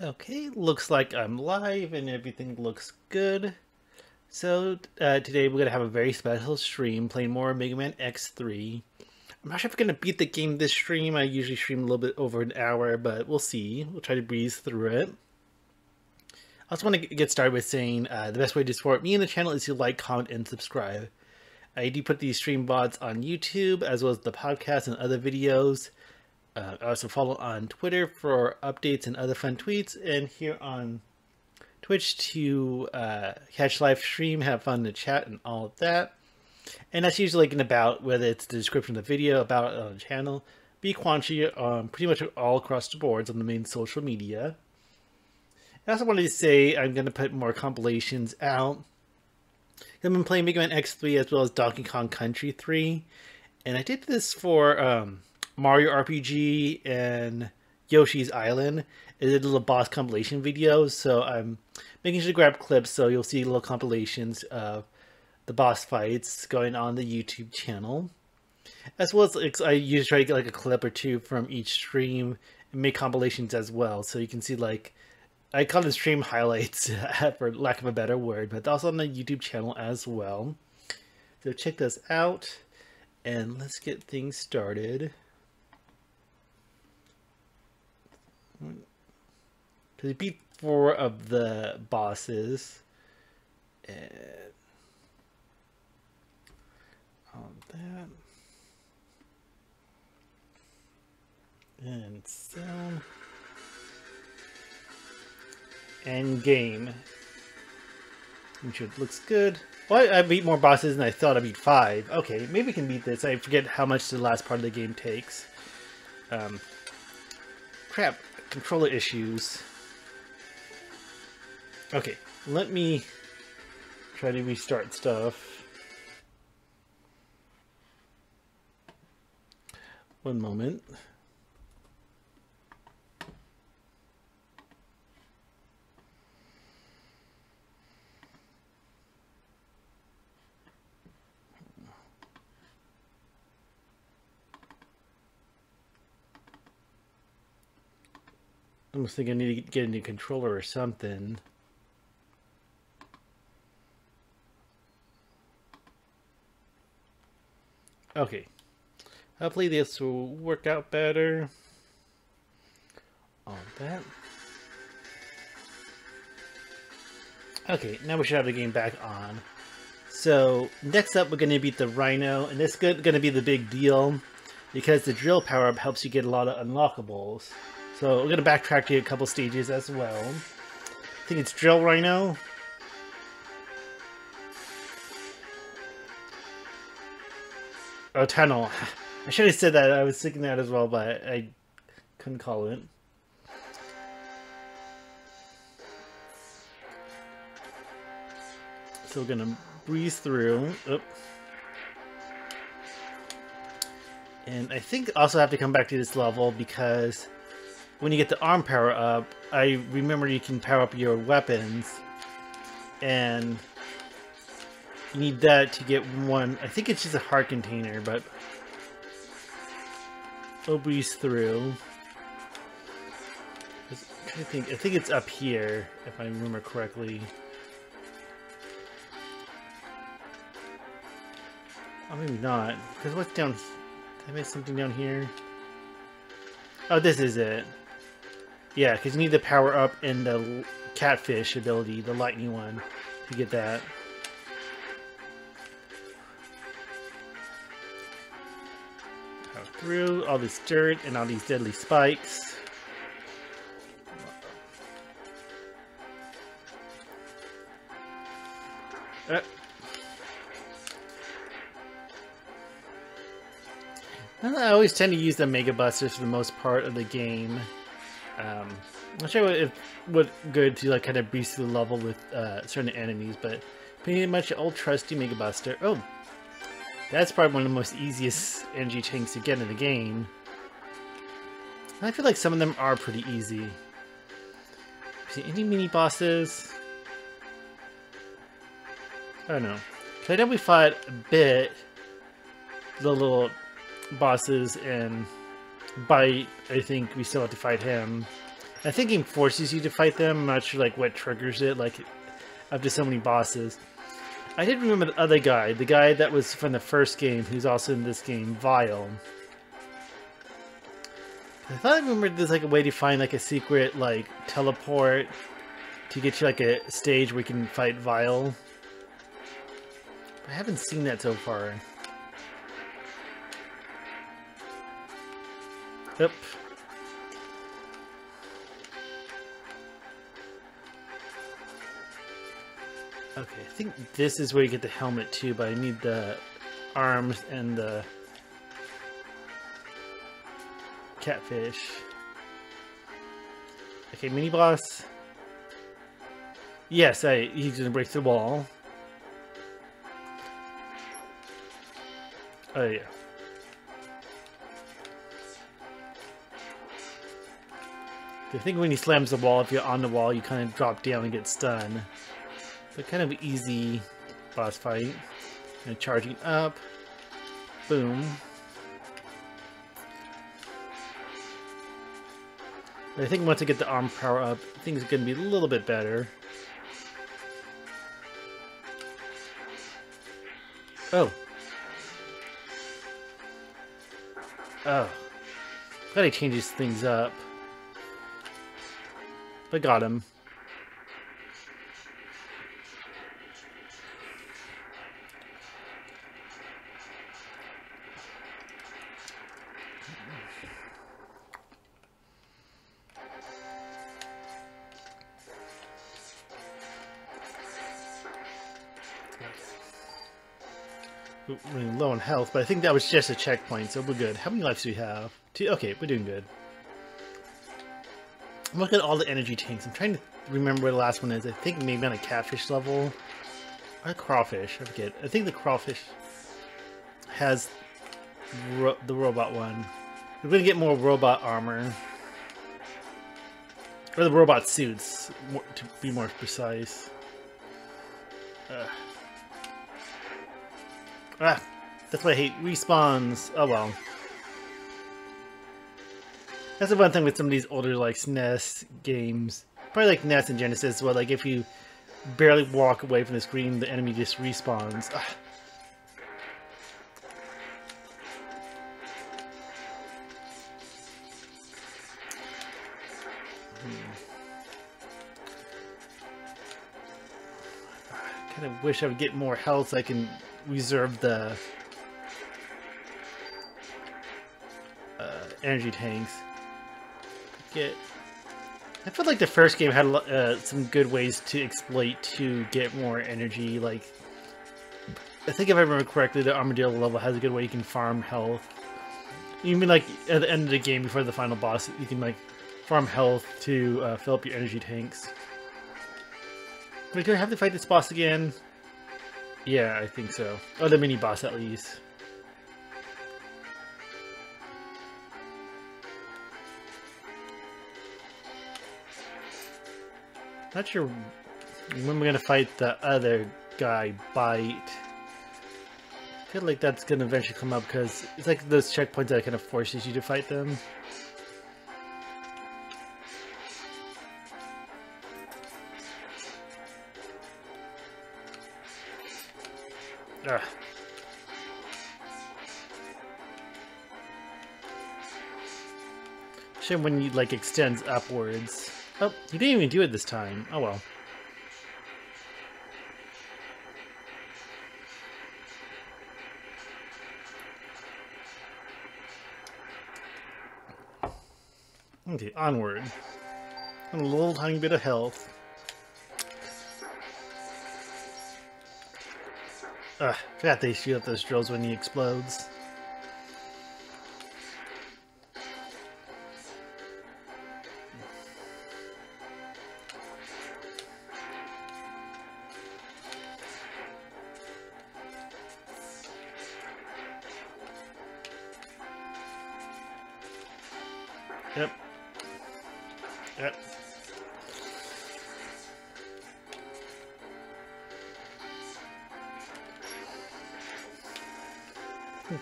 Okay, looks like I'm live and everything looks good. So uh, today we're gonna have a very special stream playing more Mega Man X3. I'm not sure if I'm gonna beat the game this stream. I usually stream a little bit over an hour, but we'll see. We'll try to breeze through it. I also want to get started with saying uh, the best way to support me and the channel is to like, comment, and subscribe. I do put these stream VODs on YouTube as well as the podcast and other videos. Uh, also follow on Twitter for updates and other fun tweets, and here on Twitch to uh, catch live stream, have fun in the chat, and all of that. And that's usually like an about, whether it's the description of the video, about on the channel. BQuanchi um, pretty much all across the boards on the main social media. I also wanted to say I'm going to put more compilations out. I've been playing Mega Man X3 as well as Donkey Kong Country 3. And I did this for um, Mario RPG and Yoshi's Island. I did little boss compilation video, so I'm making sure to grab clips so you'll see little compilations of the boss fights going on the YouTube channel. As well as I usually try to get like a clip or two from each stream and make compilations as well, so you can see like I call it stream highlights for lack of a better word, but also on the YouTube channel as well. So check this out and let's get things started. Because we beat four of the bosses. And on that. And sound. End game. Which looks good. Well, I beat more bosses than I thought I beat five. Okay, maybe we can beat this. I forget how much the last part of the game takes. Um, crap controller issues. Okay, let me try to restart stuff. One moment. Almost think I need to get a new controller or something. Okay. Hopefully this will work out better. On that. Okay, now we should have the game back on. So, next up we're going to beat the Rhino, and this is going to be the big deal, because the drill power-up helps you get a lot of unlockables. So we're gonna backtrack to a couple stages as well. I think it's Drill Rhino. Oh, Tunnel. I should have said that. I was thinking that as well, but I couldn't call it. So we're gonna breeze through. Oh. And I think also have to come back to this level because when you get the arm power up, I remember you can power up your weapons, and you need that to get one. I think it's just a heart container, but breeze through. I think I think it's up here, if I remember correctly. Oh, maybe not. Because what's down? Did I miss something down here? Oh, this is it. Yeah, because you need the power up in the catfish ability, the lightning one, to get that. Through all this dirt and all these deadly spikes. Uh. I always tend to use the Mega Busters for the most part of the game. Um, I'm not sure if what good to like kind of through the level with uh, certain enemies, but pretty much old trusty Mega Buster. Oh, that's probably one of the most easiest energy tanks to get in the game. I feel like some of them are pretty easy. See any mini bosses? I don't know. I know we fought a bit the little bosses and Byte, I think we still have to fight him. I think he forces you to fight them. I'm not sure like what triggers it, like after so many bosses. I did remember the other guy, the guy that was from the first game, who's also in this game, Vile. I thought I remembered there's like a way to find like a secret like teleport to get you like a stage where you can fight Vile. I haven't seen that so far. Yep. Okay, I think this is where you get the helmet too, but I need the arms and the catfish. Okay, mini boss. Yes, I he's gonna break the wall. Oh yeah. I think when he slams the wall, if you're on the wall, you kind of drop down and get stunned. But kind of easy boss fight. And charging up. Boom. I think once I get the arm power up, things are going to be a little bit better. Oh. Oh. Glad he changes things up. But got him. low on health, but I think that was just a checkpoint, so we're good. How many lives do we have? Two. Okay, we're doing good. Look at all the energy tanks. I'm trying to remember where the last one is. I think maybe on a catfish level. Or a crawfish, I forget. I think the crawfish has ro the robot one. We're gonna get more robot armor. Or the robot suits, to be more precise. Uh. Ah, that's why I hate respawns. Oh well. That's the one thing with some of these older like SNES games. Probably like NES and Genesis, where like if you barely walk away from the screen, the enemy just respawns. Ah. kind of wish I would get more health so I can reserve the uh, energy tanks. Get. I feel like the first game had uh, some good ways to exploit to get more energy. Like, I think if I remember correctly, the Armadillo level has a good way you can farm health. You mean like at the end of the game before the final boss, you can like farm health to uh, fill up your energy tanks. But do I have to fight this boss again? Yeah, I think so. Or the mini boss at least. Not sure when we're gonna fight the other guy, Byte. I feel like that's gonna eventually come up because it's like those checkpoints that kind of forces you to fight them. Ugh. Shame when you like extends upwards. Oh, he didn't even do it this time. Oh well. Okay, onward. A little tiny bit of health. Ugh, forgot they shoot up those drills when he explodes.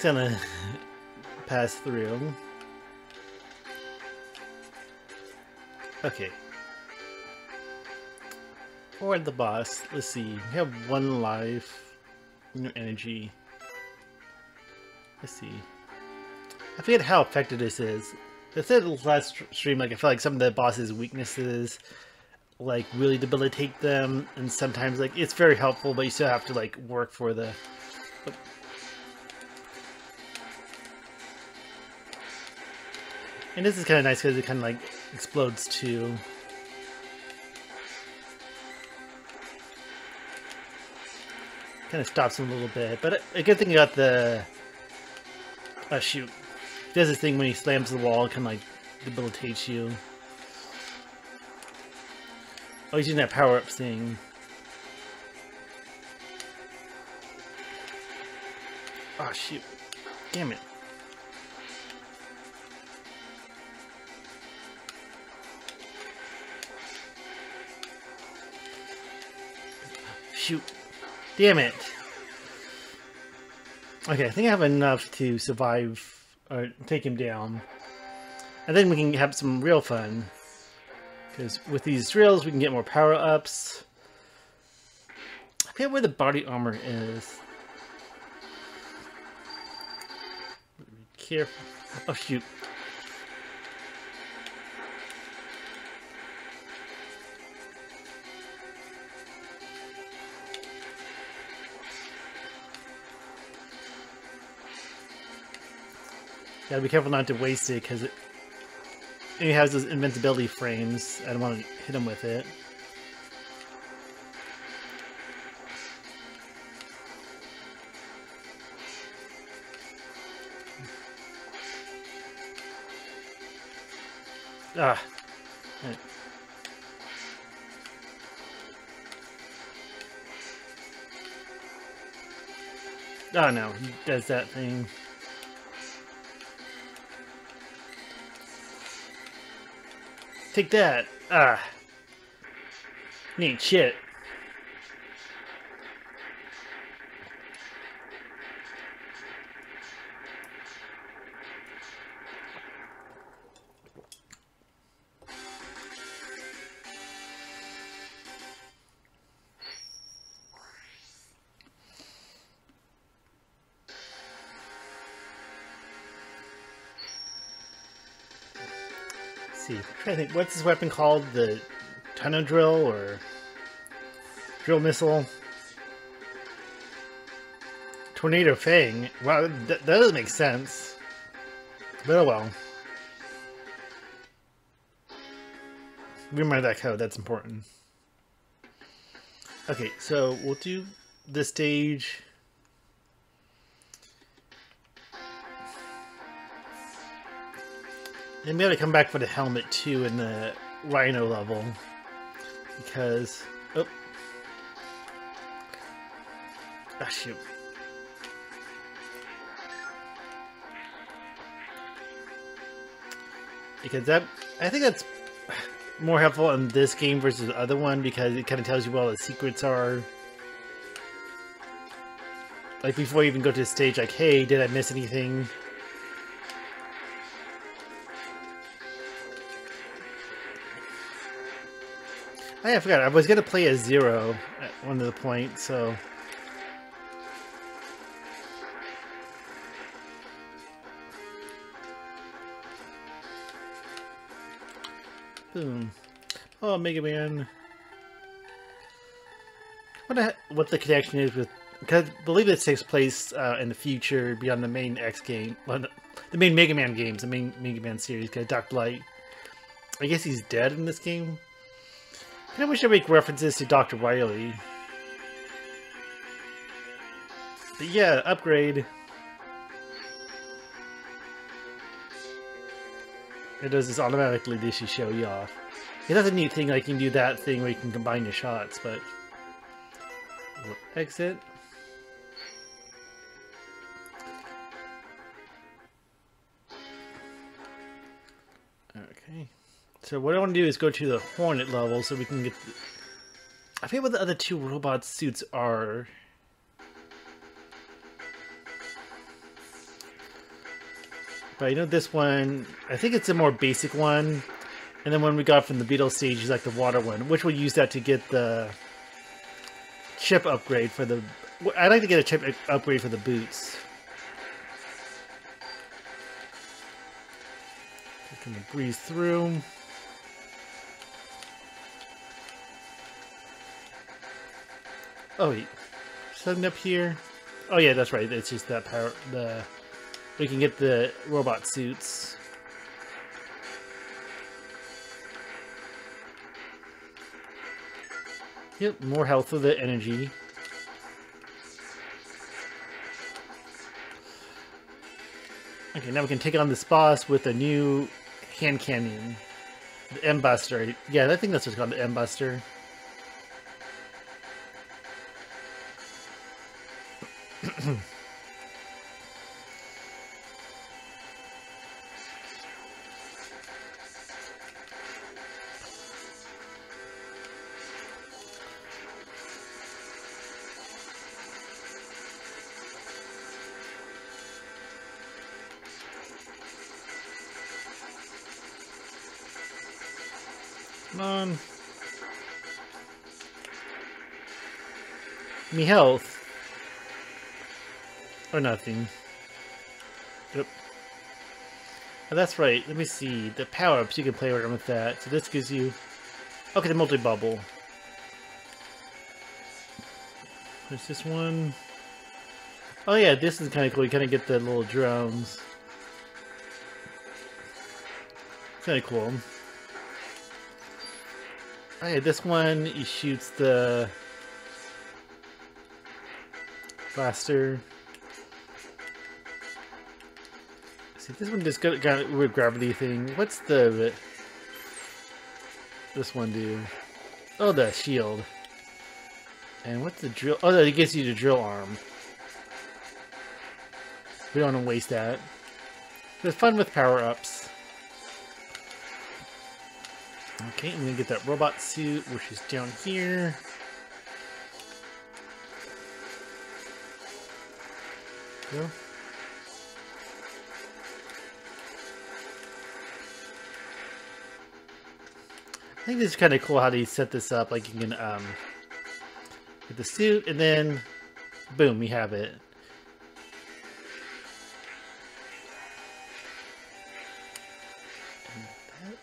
Gonna pass through. Okay. Or the boss. Let's see. We have one life. No energy. Let's see. I forget how effective this is. I said last stream, like I feel like some of the boss's weaknesses, like really debilitate them, and sometimes like it's very helpful, but you still have to like work for the. And this is kind of nice because it kind of like explodes too. Kind of stops him a little bit, but uh, a good thing about the. Oh shoot! He does this thing when he slams the wall, kind of like debilitates you. Oh, he's using that power up thing. Oh shoot! Damn it! Shoot. Damn it. Okay, I think I have enough to survive or take him down. And then we can have some real fun. Because with these drills, we can get more power-ups. I forget where the body armor is. Be careful. Oh, shoot. Gotta be careful not to waste it, because it, it has those invincibility frames. I don't want to hit him with it. Ah. Right. Oh no, he does that thing. Take that. Ah. Neat shit. Trying to think, what's this weapon called? The tunnel drill or drill missile? Tornado Fang. Wow, that, that doesn't make sense. But oh well. Remember that code, that's important. Okay, so we'll do the stage May have to come back for the helmet too in the Rhino level. Because... Oh. Ah, shoot. Because that... I think that's more helpful in this game versus the other one because it kind of tells you where all the secrets are. Like before you even go to the stage, like, hey, did I miss anything? Oh, I forgot. I was going to play a zero at one of the points, so... Boom. Oh, Mega Man. What what the connection is with... Because I believe it takes place uh, in the future beyond the main X game. Well, the main Mega Man games, the main Mega Man series, because Doc Light. I guess he's dead in this game? I wish I make references to Dr. Wily. But yeah, upgrade. It does this automatically this you show you off. It does a neat thing like you can do that thing where you can combine your shots, but exit. So what I want to do is go to the Hornet level so we can get... The... I forget what the other two robot suits are. But I know this one, I think it's a more basic one. And then when we got from the beetle stage is like the water one, which we'll use that to get the chip upgrade for the... I'd like to get a chip upgrade for the boots. Gonna breeze through. Oh wait, something up here. Oh yeah, that's right. It's just that power. The we can get the robot suits. Yep, more health of the energy. Okay, now we can take on this boss with a new hand cannon. The M-Buster. Yeah, I think that's what's called, the M-Buster. Health. Or nothing. Yep. Oh, that's right. Let me see. The power-ups, you can play around with that. So this gives you... Okay, the multi-bubble. There's this one. Oh yeah, this is kind of cool. You kind of get the little drones. Kind of cool. Oh yeah, this one, he shoots the blaster. See, this one just got, got weird gravity thing. What's the... This one do? Oh, the shield. And what's the drill? Oh, it gives you the drill arm. We don't want to waste that. It's fun with power-ups. Okay, I'm gonna get that robot suit, which is down here. Go. I think this is kind of cool how they set this up. Like you can um, get the suit, and then boom, you have it.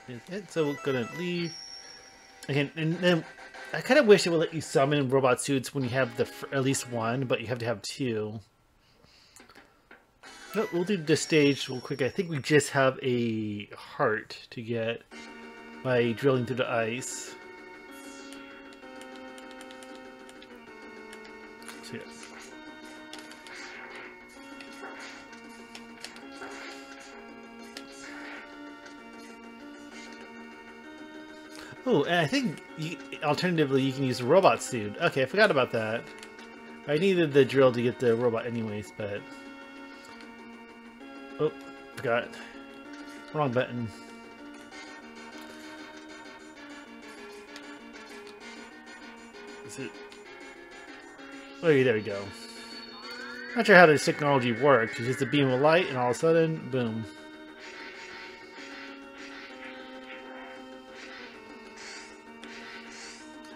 That is it. So we're gonna leave again, and then I kind of wish it would let you summon robot suits when you have the at least one, but you have to have two. We'll do this stage real quick. I think we just have a heart to get by drilling through the ice. Oh, and I think you, alternatively you can use a robot suit. Okay, I forgot about that. I needed the drill to get the robot anyways, but... Forgot. Wrong button. Is it? Oh, there we go. Not sure how this technology works. It's just a beam of light, and all of a sudden, boom.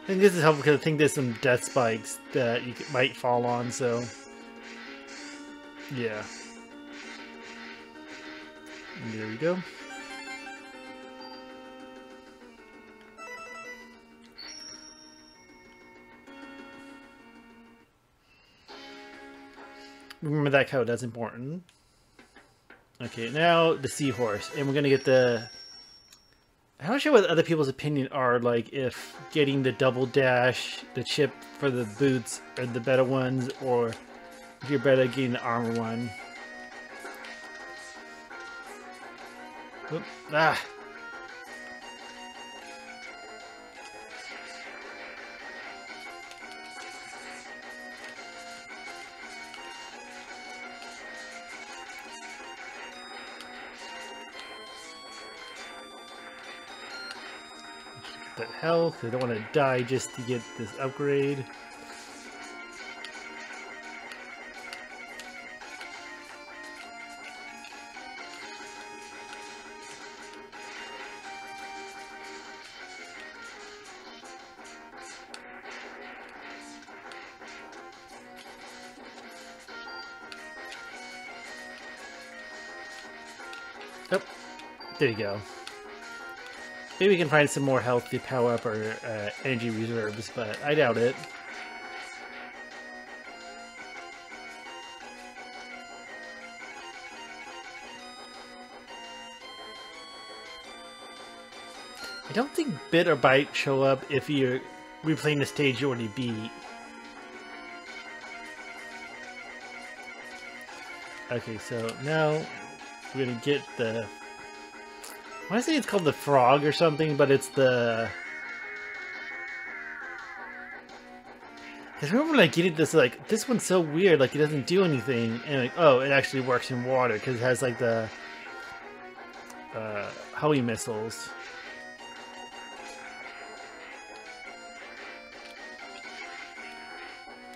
I think this is helpful because I think there's some death spikes that you might fall on, so... Yeah. And there we go. Remember that code, that's important. Okay, now the seahorse, and we're gonna get the... I'm not sure what other people's opinion are, like if getting the double dash, the chip for the boots are the better ones, or if you're better getting the armor one. Oop, ah! that health. I don't want to die just to get this upgrade. There you go. Maybe we can find some more health to power up our uh, energy reserves, but I doubt it. I don't think Bit or Byte show up if you're replaying the stage you already beat. Okay, so now we're gonna get the... I want to say it's called the frog or something, but it's the... I remember when I get it, this like this one's so weird, like it doesn't do anything, and like oh, it actually works in water because it has like the uh, missiles.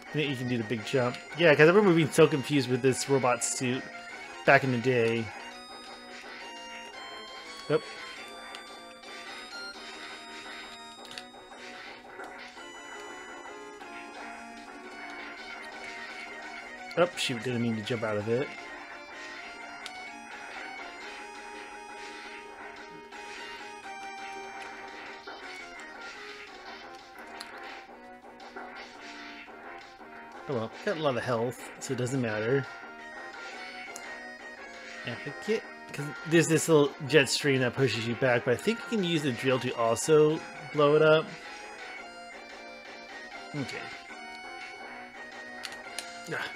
I think you can do the big jump. Yeah, because I remember being so confused with this robot suit back in the day. Yep. Oh, shoot, didn't mean to jump out of it. Oh well, got a lot of health, so it doesn't matter. Forget, because there's this little jet stream that pushes you back, but I think you can use the drill to also blow it up. Okay. Ah.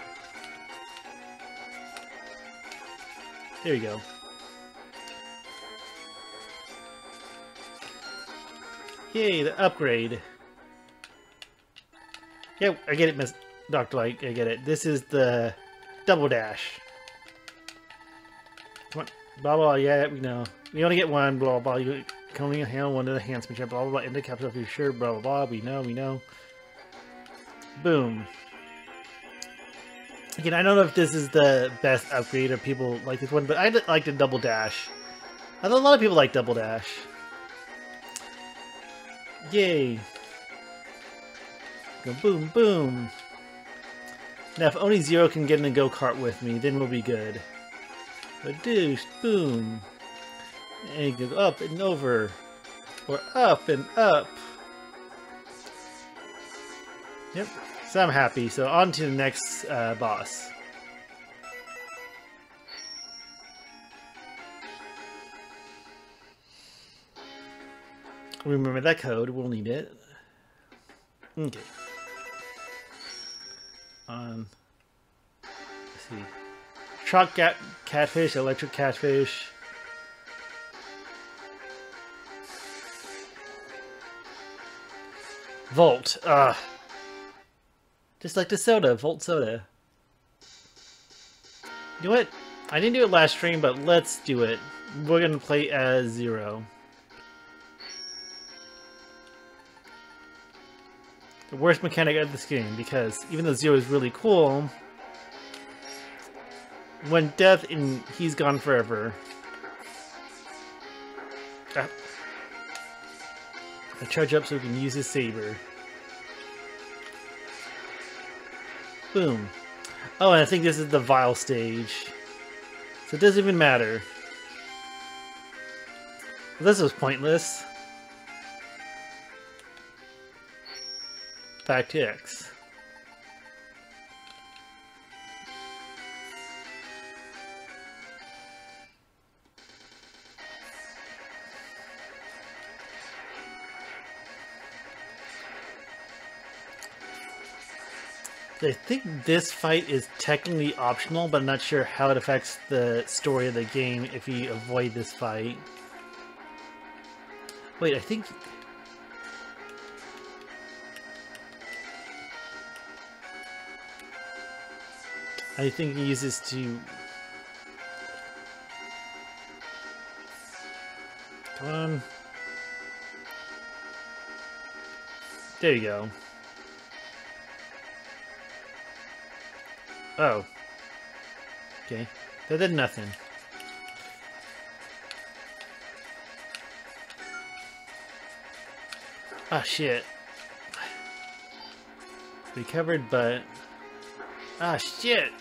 There you go. Yay, the upgrade. Yeah, I get it, Miss Dr. Light, I get it. This is the double dash. Blah, blah, yeah, we know. You only get one, blah, blah. You can only handle one of the enhancement, blah, blah, blah. In the capital, you're sure, blah, blah, blah. We know, we know. Boom. Again, I don't know if this is the best upgrade or people like this one, but I like the double dash. I know a lot of people like double dash. Yay. Go boom, boom. Now, if only Zero can get in a go-kart with me, then we'll be good. Deuce, boom. And go up and over. Or up and up. Yep. So I'm happy. So on to the next uh, boss. Remember that code. We'll need it. Okay on let's see truck cat catfish electric catfish. Volt uh. Just like the soda volt soda. You know what? I didn't do it last stream but let's do it. We're gonna play as zero. The worst mechanic of this game because even though Zero is really cool, when death and he's gone forever. Ah. I charge up so we can use his saber. Boom. Oh, and I think this is the Vile stage. So it doesn't even matter. Well, this was pointless. back to X. I think this fight is technically optional, but I'm not sure how it affects the story of the game if you avoid this fight. Wait, I think I think he uses to... Come on. There you go. Oh. Okay. That did nothing. Ah, shit. Recovered, but... Ah, shit!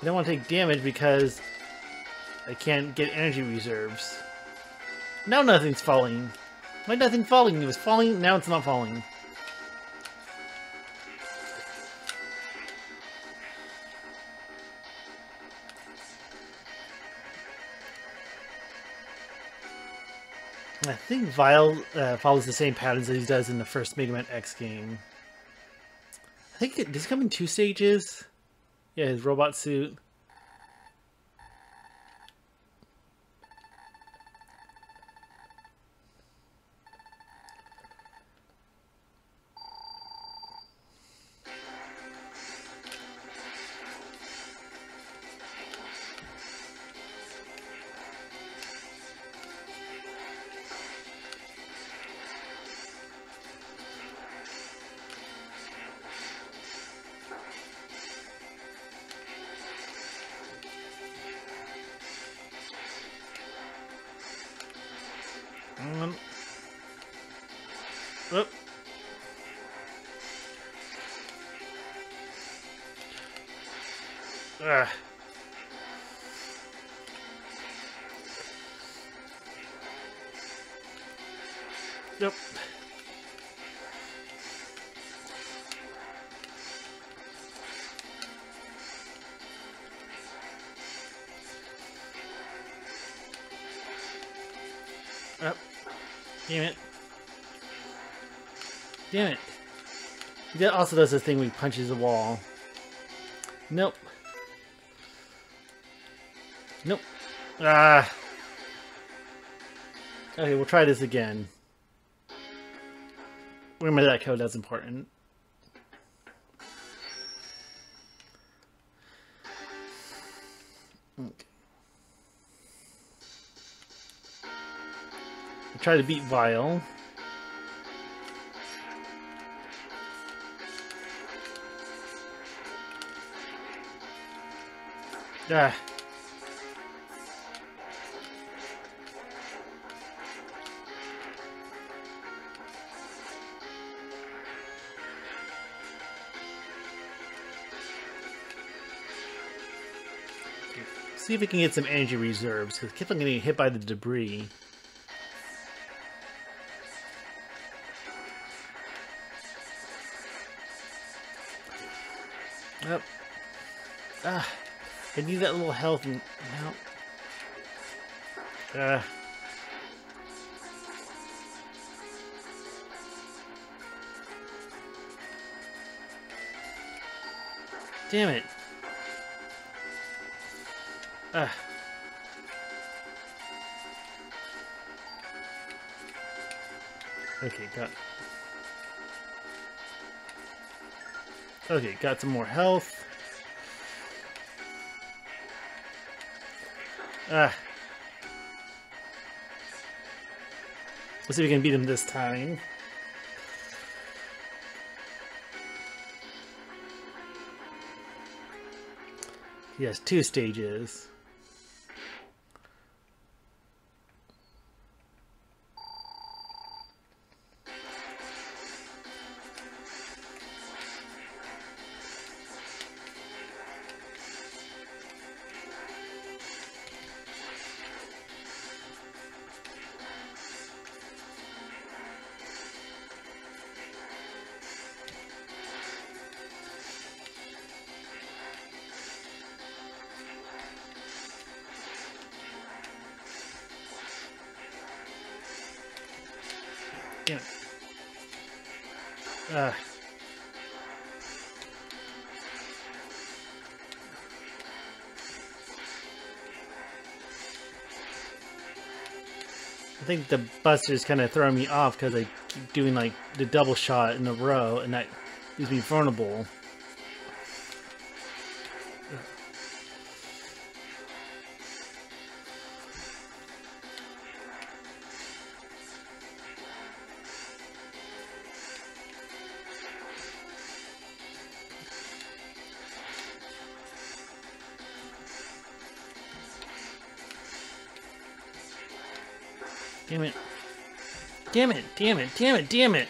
I don't want to take damage because I can't get energy reserves. Now nothing's falling. Why nothing falling? It was falling, now it's not falling. Think Vile uh, follows the same patterns that he does in the first Mega Man X game. I think it does it come in two stages. Yeah, his robot suit. Damn it. Damn it. He also does this thing where he punches a wall. Nope. Nope. Ah. Okay, we'll try this again. Remember that code, that's important. Try to beat Vile. Ah. See if we can get some energy reserves, because I keep on getting hit by the debris. I need that little health and no. Ah. Damn it. Ah. Okay, got Okay, got some more health. Let's see if we can beat him this time. He has two stages. Think the Buster's kind of throwing me off because I keep doing like the double shot in a row and that leaves me vulnerable. Damn it, damn it, damn it.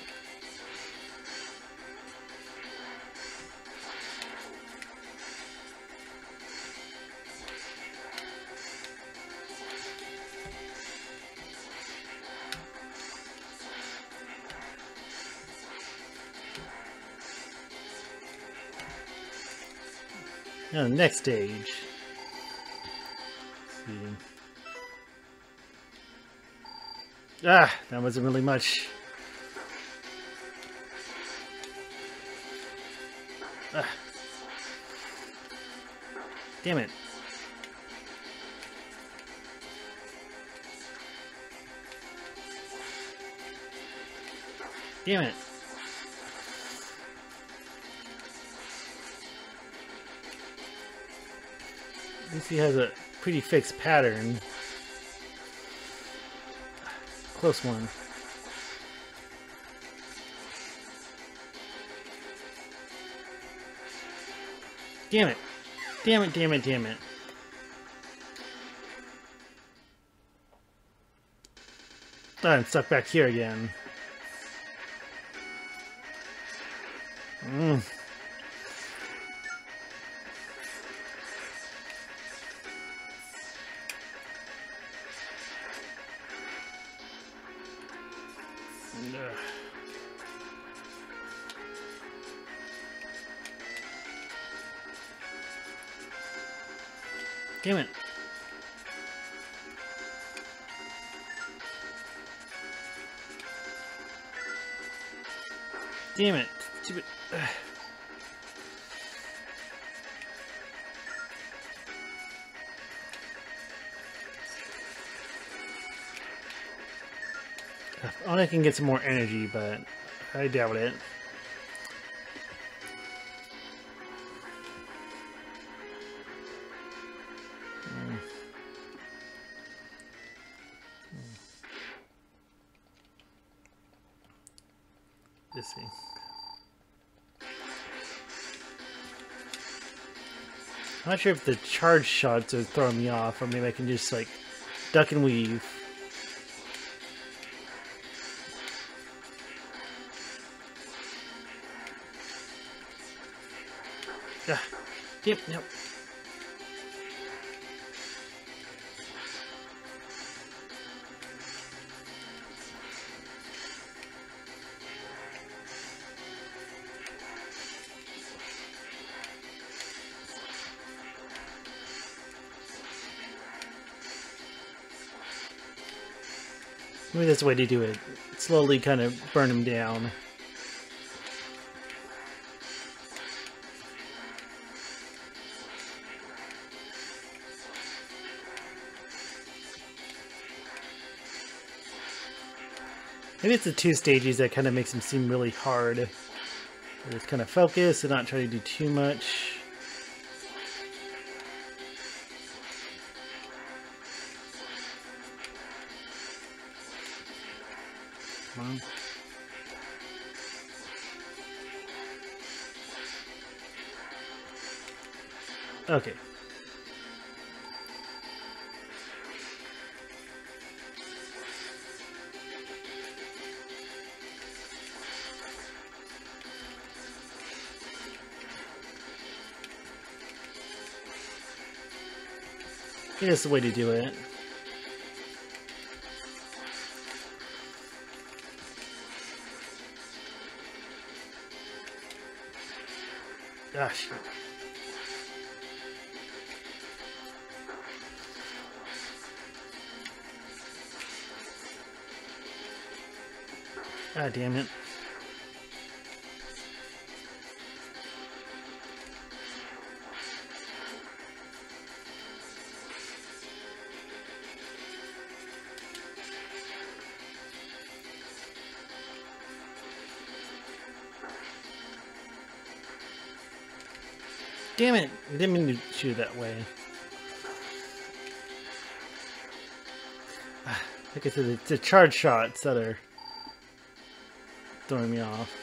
Now the next stage. Let's see. Ah, that wasn't really much. Ah. Damn it. Damn it. At least he has a pretty fixed pattern. Close one. Damn it. Damn it, damn it, damn it. Oh, I'm stuck back here again. Mm. Can get some more energy, but I doubt it. Mm. Let's see. I'm not sure if the charge shots are throwing me off, or maybe I can just like duck and weave. Yep, yep. Maybe that's the way to do it. Slowly kind of burn him down. Maybe it's the two stages that kind of makes him seem really hard. Just kind of focus and not try to do too much. Come on. Okay. Think that's the way to do it. Gosh. God damn it. Damn it! I didn't mean to shoot that way. Like I said, it's the charge shots that are throwing me off.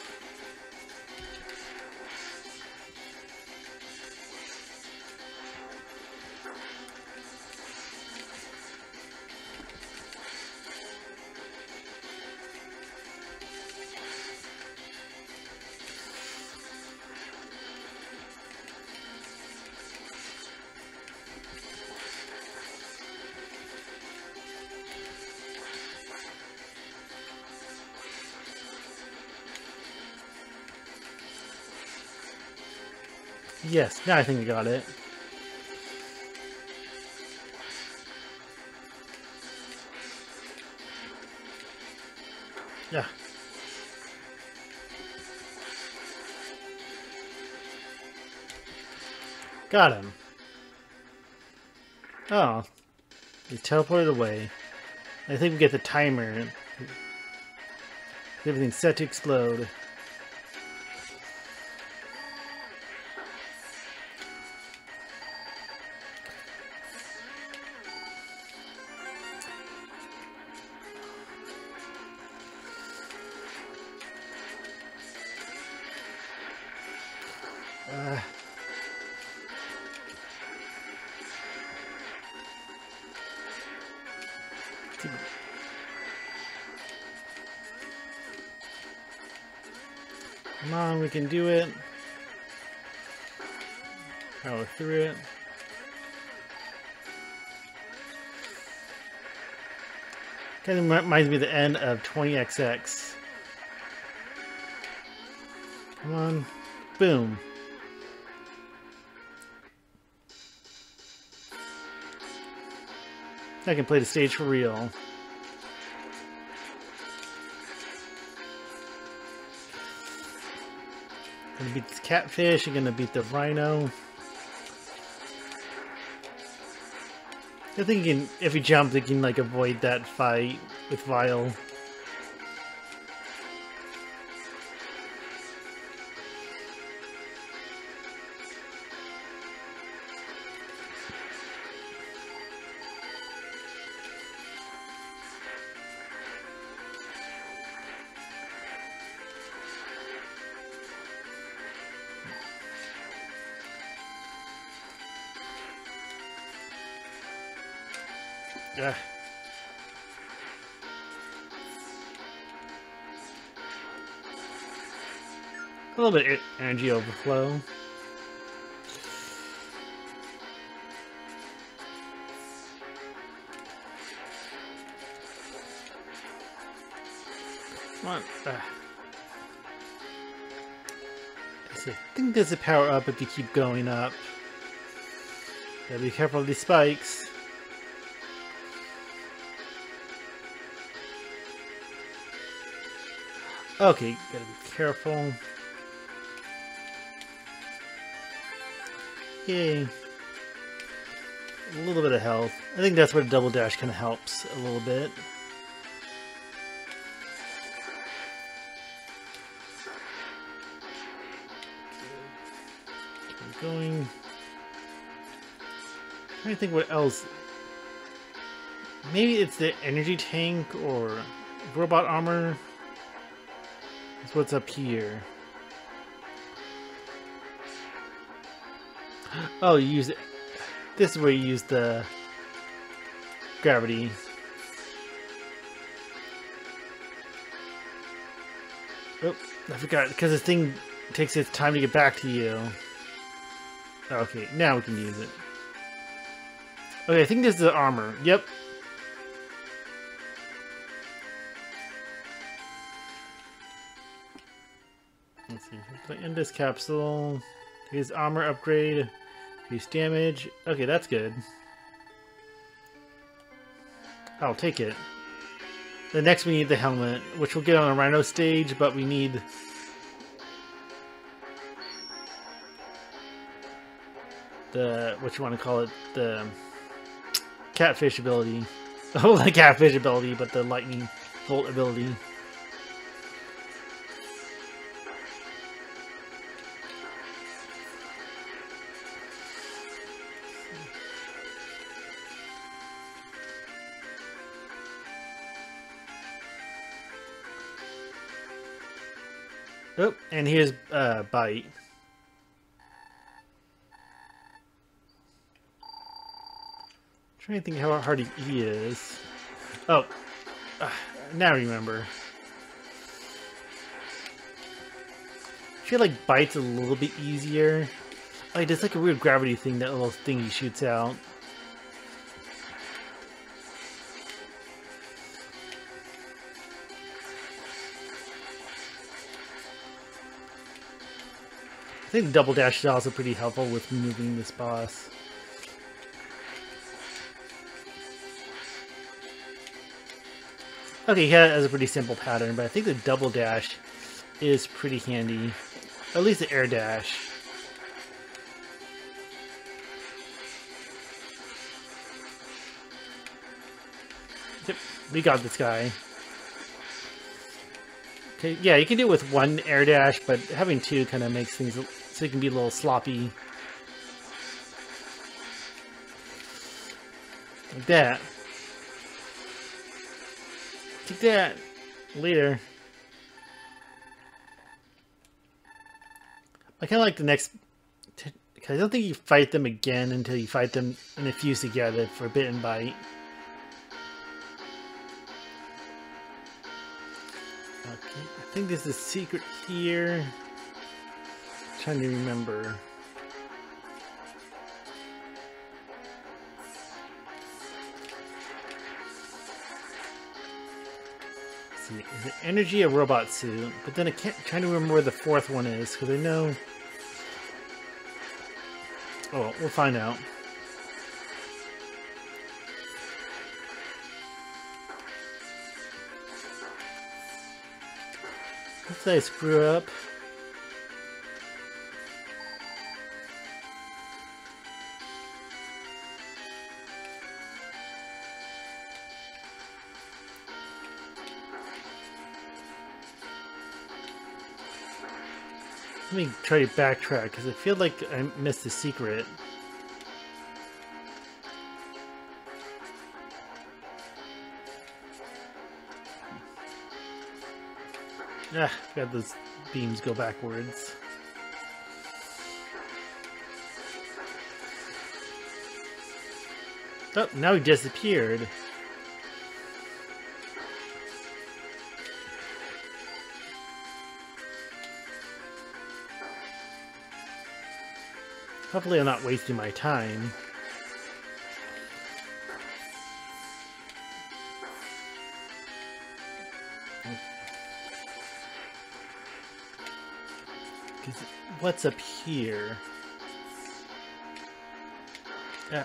Yes, now I think I got it. Yeah. Got him. Oh. He teleported away. I think we get the timer. Everything's set to explode. Can do it. Power through it. Kind of reminds me of the end of 20XX. Come on. Boom. I can play the stage for real. Gonna beat this catfish, you're gonna beat the rhino. I think you can, if you jump, you can like avoid that fight with Vile. Energy overflow. Uh. I think there's a power up if you keep going up. Gotta be careful of these spikes. Okay, gotta be careful. Yay. A little bit of health. I think that's where the double dash kind of helps a little bit. Keep going. I'm trying to think what else. Maybe it's the energy tank or robot armor. That's what's up here. Oh, you use it. This is where you use the gravity. Oh, I forgot because this thing takes its time to get back to you. Oh, okay, now we can use it. Okay, I think this is the armor. Yep, Let's see. In this capsule. His armor upgrade. Increase damage. Okay, that's good. I'll take it. The next we need the helmet, which we'll get on a Rhino stage, but we need... The, what you want to call it, the catfish ability. Oh, the catfish ability, but the lightning bolt ability. And here's uh, Byte. Trying to think how hard he, is. Oh, uh, now I remember. I feel like Byte's a little bit easier. Like, there's like a weird gravity thing, that little thing he shoots out. I think the double dash is also pretty helpful with moving this boss. Okay, he has a pretty simple pattern, but I think the double dash is pretty handy. At least the air dash. Yep, we got this guy. Okay, yeah, you can do it with one air dash, but having two kind of makes things so it can be a little sloppy. Like that. Take that. Later. I kind of like the next... Cause I don't think you fight them again until you fight them and they fuse together for a bit and Byte. Okay, I think there's a secret here. Trying to remember. see. Is it energy or robot suit? But then I can't trying to remember where the fourth one is because I know. Oh, we'll find out. Say I screw up. Let me try to backtrack because I feel like I missed a secret. Ah, got those beams go backwards. Oh, now he disappeared. Hopefully I'm not wasting my time. What's up here? Yeah.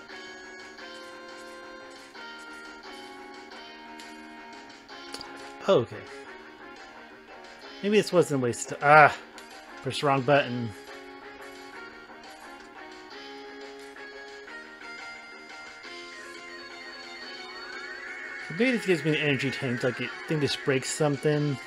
Oh, okay. Maybe this wasn't a waste. Ah! Press the wrong button. Maybe this gives me an energy tank, like I think this breaks something.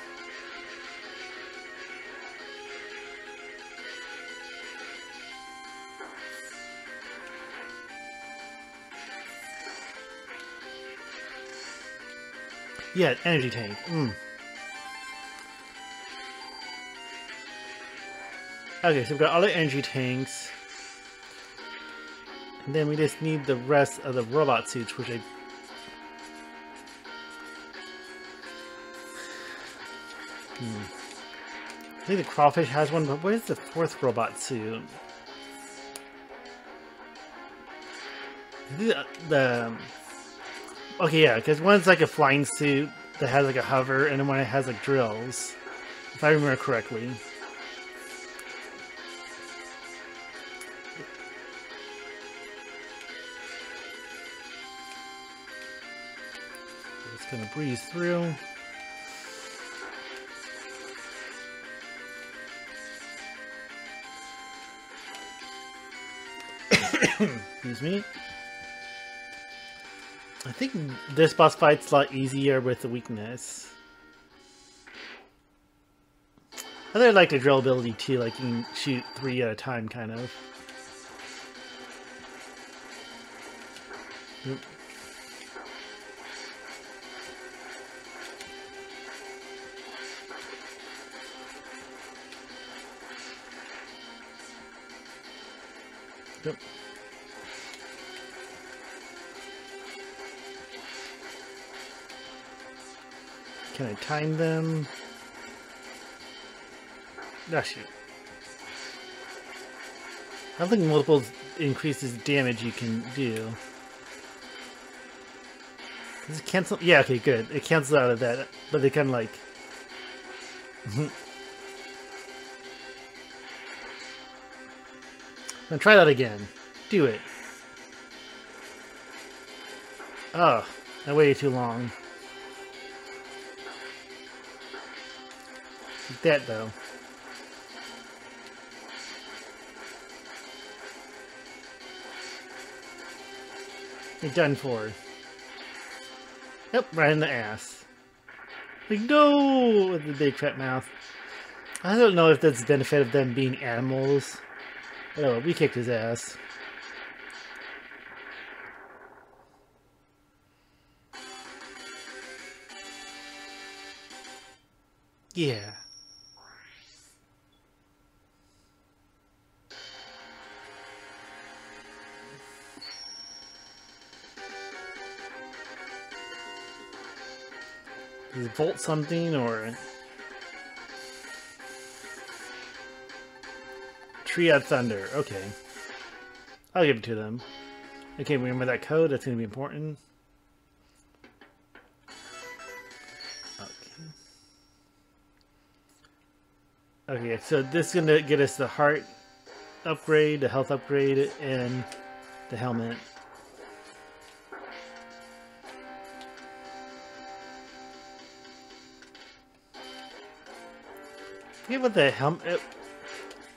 Yeah, energy tank. Mm. Okay, so we've got all the energy tanks. And then we just need the rest of the robot suits, which I Hmm. I think the crawfish has one, but where's the fourth robot suit? The, the okay, yeah, because one's like a flying suit that has like a hover, and then one has like drills, if I remember correctly. Just gonna breeze through. Excuse me. I think this boss fight's a lot easier with the weakness. I really like the drill ability too, like you can shoot three at a time, kind of. Can I time them? Ah, shoot. I think multiple increases damage you can do. Does it cancel? Yeah, okay, good. It cancels out of that, but they kind of like... now try that again. Do it. Oh, I waited too long. That, though. You're done for. Yep, right in the ass. Like, no! With the big fat mouth. I don't know if that's the benefit of them being animals. Oh, we kicked his ass. Yeah. Volt something or Triad Thunder? Okay. I'll give it to them. Okay, remember that code, that's gonna be important. Okay. Okay, so this is gonna get us the heart upgrade, the health upgrade, and the helmet. Forget about the helmet.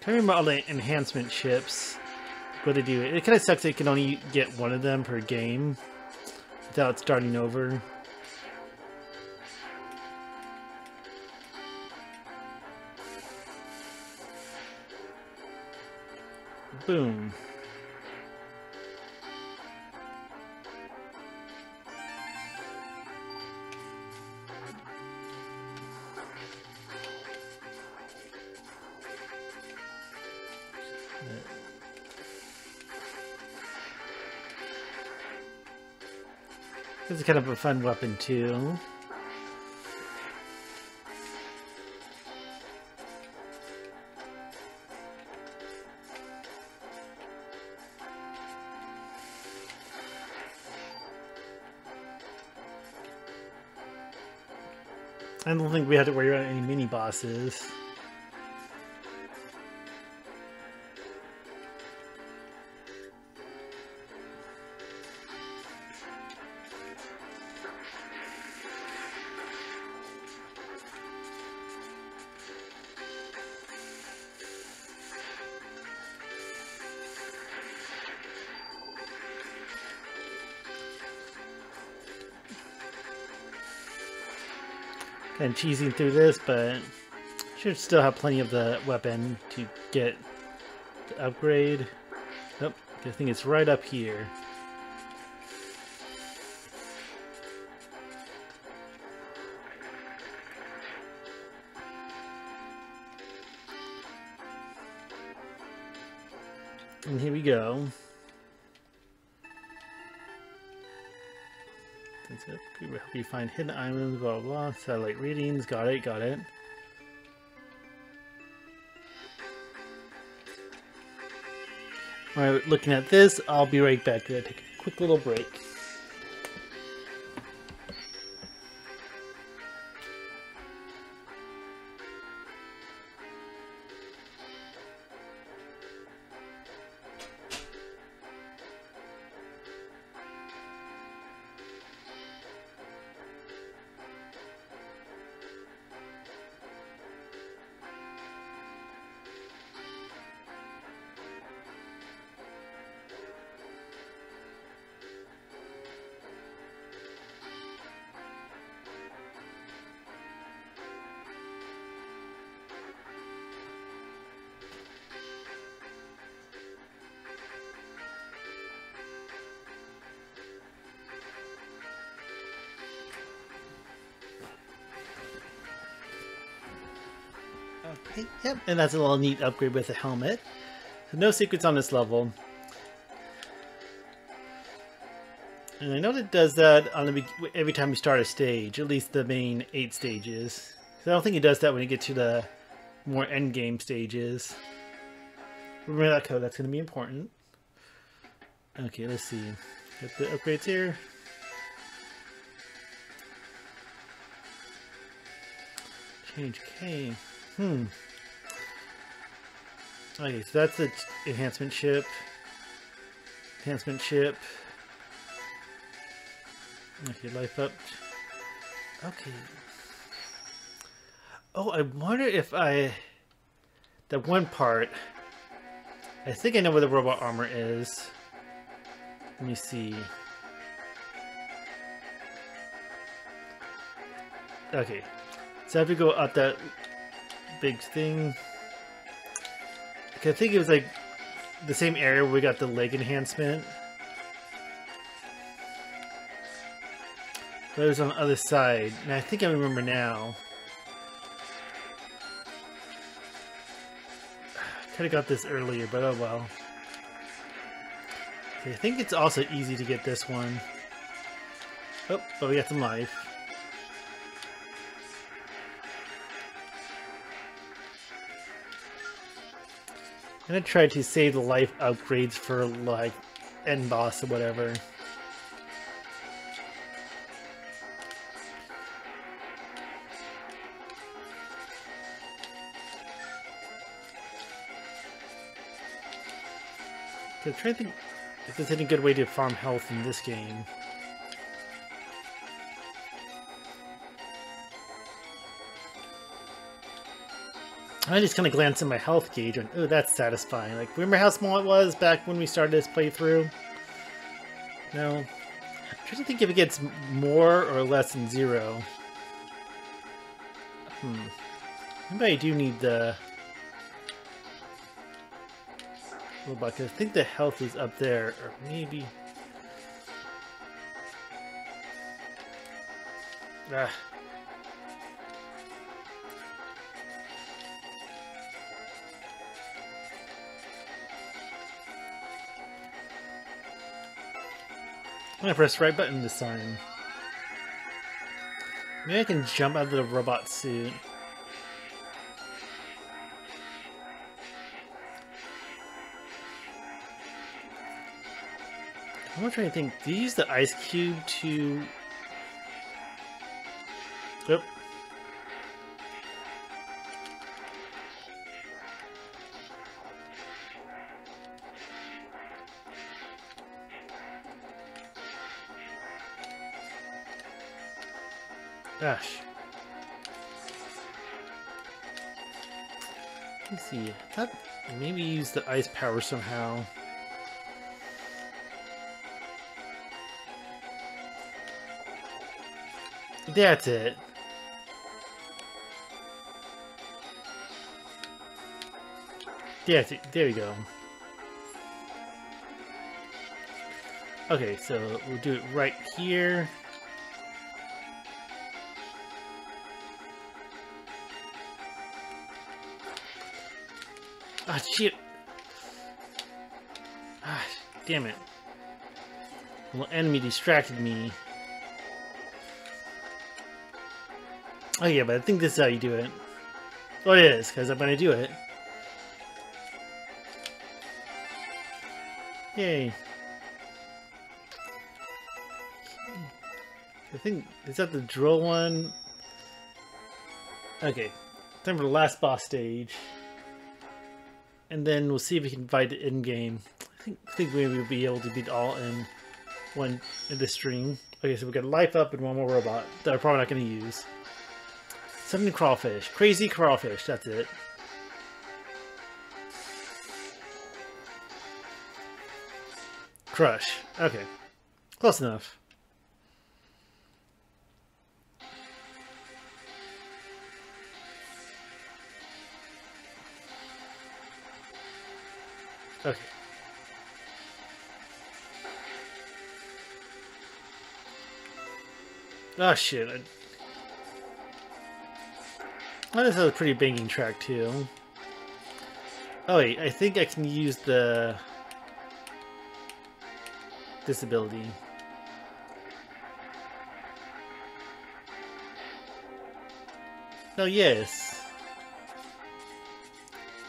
Uh, me about all the enhancement chips. What they do. It kind of sucks that you can only get one of them per game without starting over. Boom. Is kind of a fun weapon too. I don't think we had to worry about any mini bosses. And cheesing through this, but should still have plenty of the weapon to get the upgrade. Nope, I think it's right up here. And here we go. It. help you find hidden islands, blah, blah, blah. Satellite readings. Got it, got it. Alright, looking at this, I'll be right back. Gonna take a quick little break. Okay, yep, and that's a little neat upgrade with the helmet. no secrets on this level. And I know it does that on the every time you start a stage, at least the main eight stages. I don't think it does that when you get to the more end game stages. Remember that code, that's going to be important. Okay, let's see. Get the upgrades here. Change K. Hmm. Okay, so that's the enhancement chip. Enhancement chip. Okay, life up. Okay. Oh, I wonder if I... That one part... I think I know where the robot armor is. Let me see. Okay. So I have to go up that big thing. I think it was like the same area where we got the leg enhancement. But it was on the other side, and I think I remember now. Could have got this earlier, but oh well. I think it's also easy to get this one. Oh, but we got some life. Gonna try to save the life upgrades for like end boss or whatever. I'm trying to think if there's any good way to farm health in this game. I just kind of glance at my health gauge and, oh, that's satisfying. Like, remember how small it was back when we started this playthrough? No. I'm trying to think if it gets more or less than zero. Hmm. Maybe I do need the... Robot, I think the health is up there, or maybe... Ah. I'm gonna press right button this time. Maybe I can jump out of the robot suit. I'm trying to think. Do you use the ice cube to... Gosh. Let me see. I thought maybe use the ice power somehow. That's it. Yeah, there we go. Okay, so we'll do it right here. Ah, oh, shit. Ah, damn it. Well, enemy distracted me. Oh yeah, but I think this is how you do it. Oh, it is, because I'm going to do it. Yay. I think, is that the drill one? Okay, time for the last boss stage. And then we'll see if we can fight the in-game. I think, I think maybe we'll be able to beat all in one in the stream. Okay, so we got life up and one more robot that I'm probably not going to use. Something crawfish. Crazy crawfish, that's it. Crush. Okay. Close enough. Okay. Oh shit. I... Oh, this has a pretty banging track too. Oh wait, I think I can use the disability. Oh yes.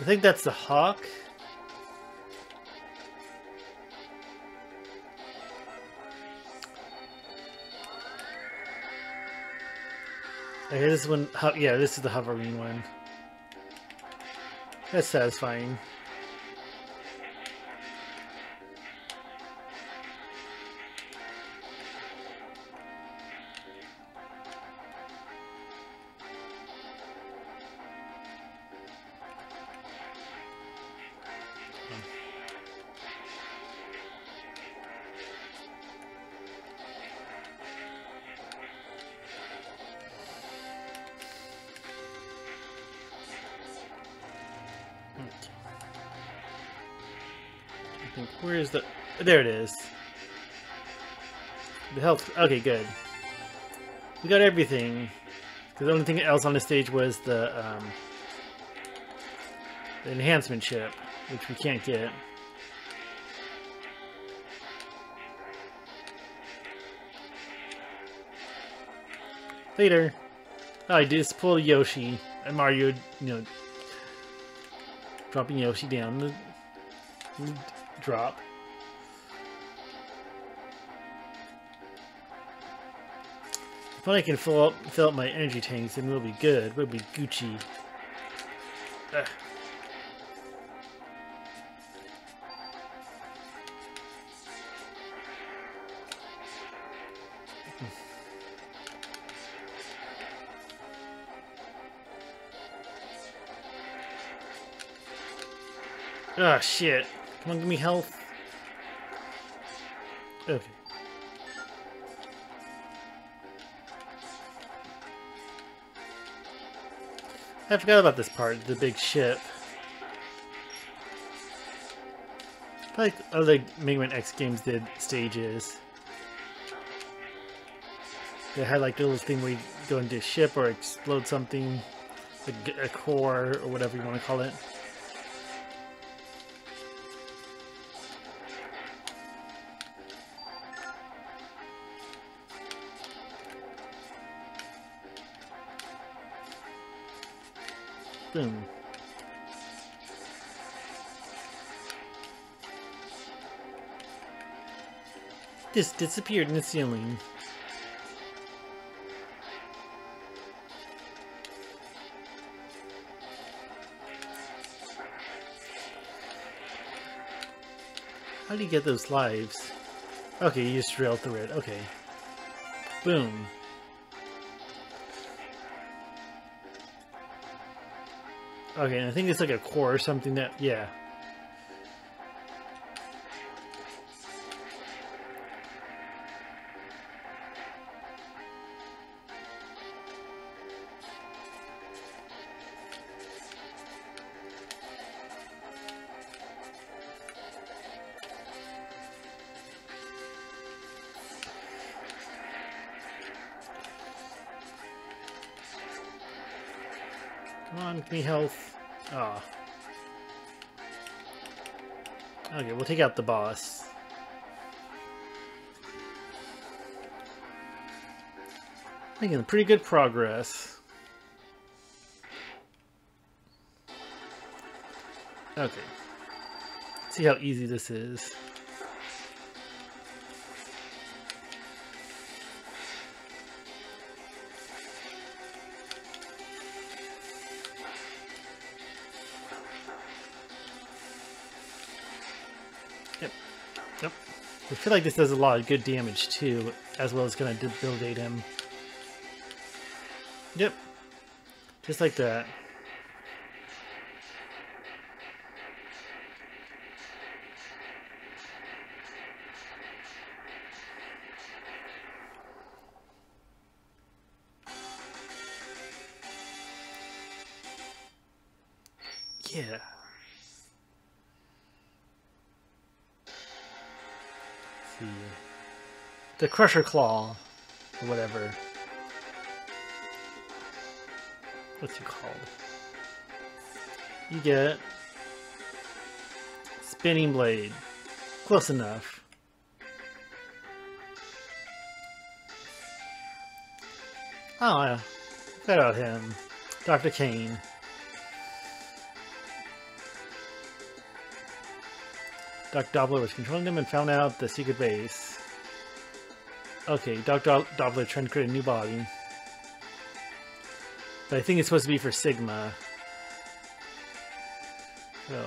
I think that's the hawk. Okay, this one, yeah, this is the hovering one. That's satisfying. There it is. The health... Okay, good. We got everything. Because the only thing else on the stage was the, um, the enhancement chip, which we can't get. Later. Oh, I just pull Yoshi and Mario, you know, dropping Yoshi down the, the drop. If I can fill up fill up my energy tanks, then we'll be good. We'll be Gucci. Ugh. Oh, shit. Come on, give me health. Okay. I forgot about this part, the big ship. like other Mega Man X games did stages. They had like a little thing where you go into a ship or explode something, a, a core or whatever you want to call it. Boom. Just disappeared in the ceiling. How do you get those lives? Okay, you just drill through it. Okay. Boom. Okay, I think it's like a core or something that, yeah. Out the boss. Making pretty good progress. Okay. Let's see how easy this is. I feel like this does a lot of good damage too, as well as gonna debilitate him. Yep. Just like that. Crusher Claw, or whatever. What's it called? You get Spinning Blade. Close enough. Oh, yeah. Got out him. Dr. Cain. Dr. Doppler was controlling them and found out the secret base. Okay, Dr. Doppler trying to create a new body. But I think it's supposed to be for Sigma. So.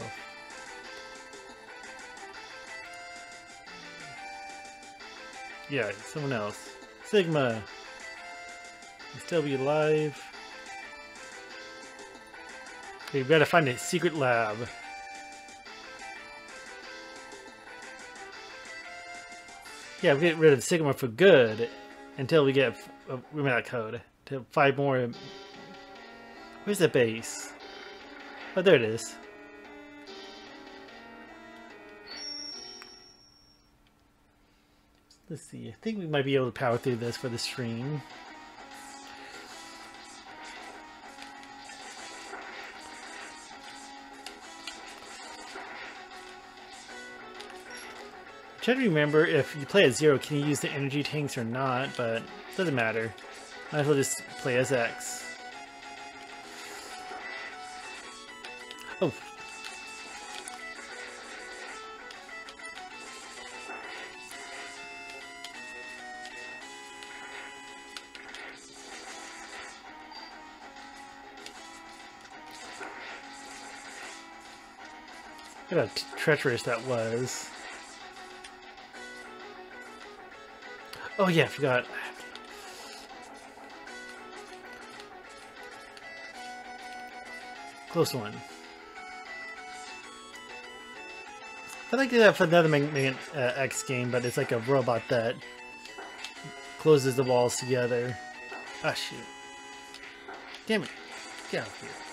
Yeah, someone else. Sigma! still be alive. Okay, we gotta find a secret lab. Yeah, we're getting rid of Sigma for good until we get uh, we made that code to five more. Where's the base? Oh, there it is. Let's see. I think we might be able to power through this for the stream. I'm to remember if you play at zero, can you use the energy tanks or not, but doesn't matter. Might as well just play as X. Oh, Look how treacherous that was. Oh yeah, I forgot. Close one. I like that for another uh, X game, but it's like a robot that closes the walls together. Ah, shoot. Damn it. Get out of here.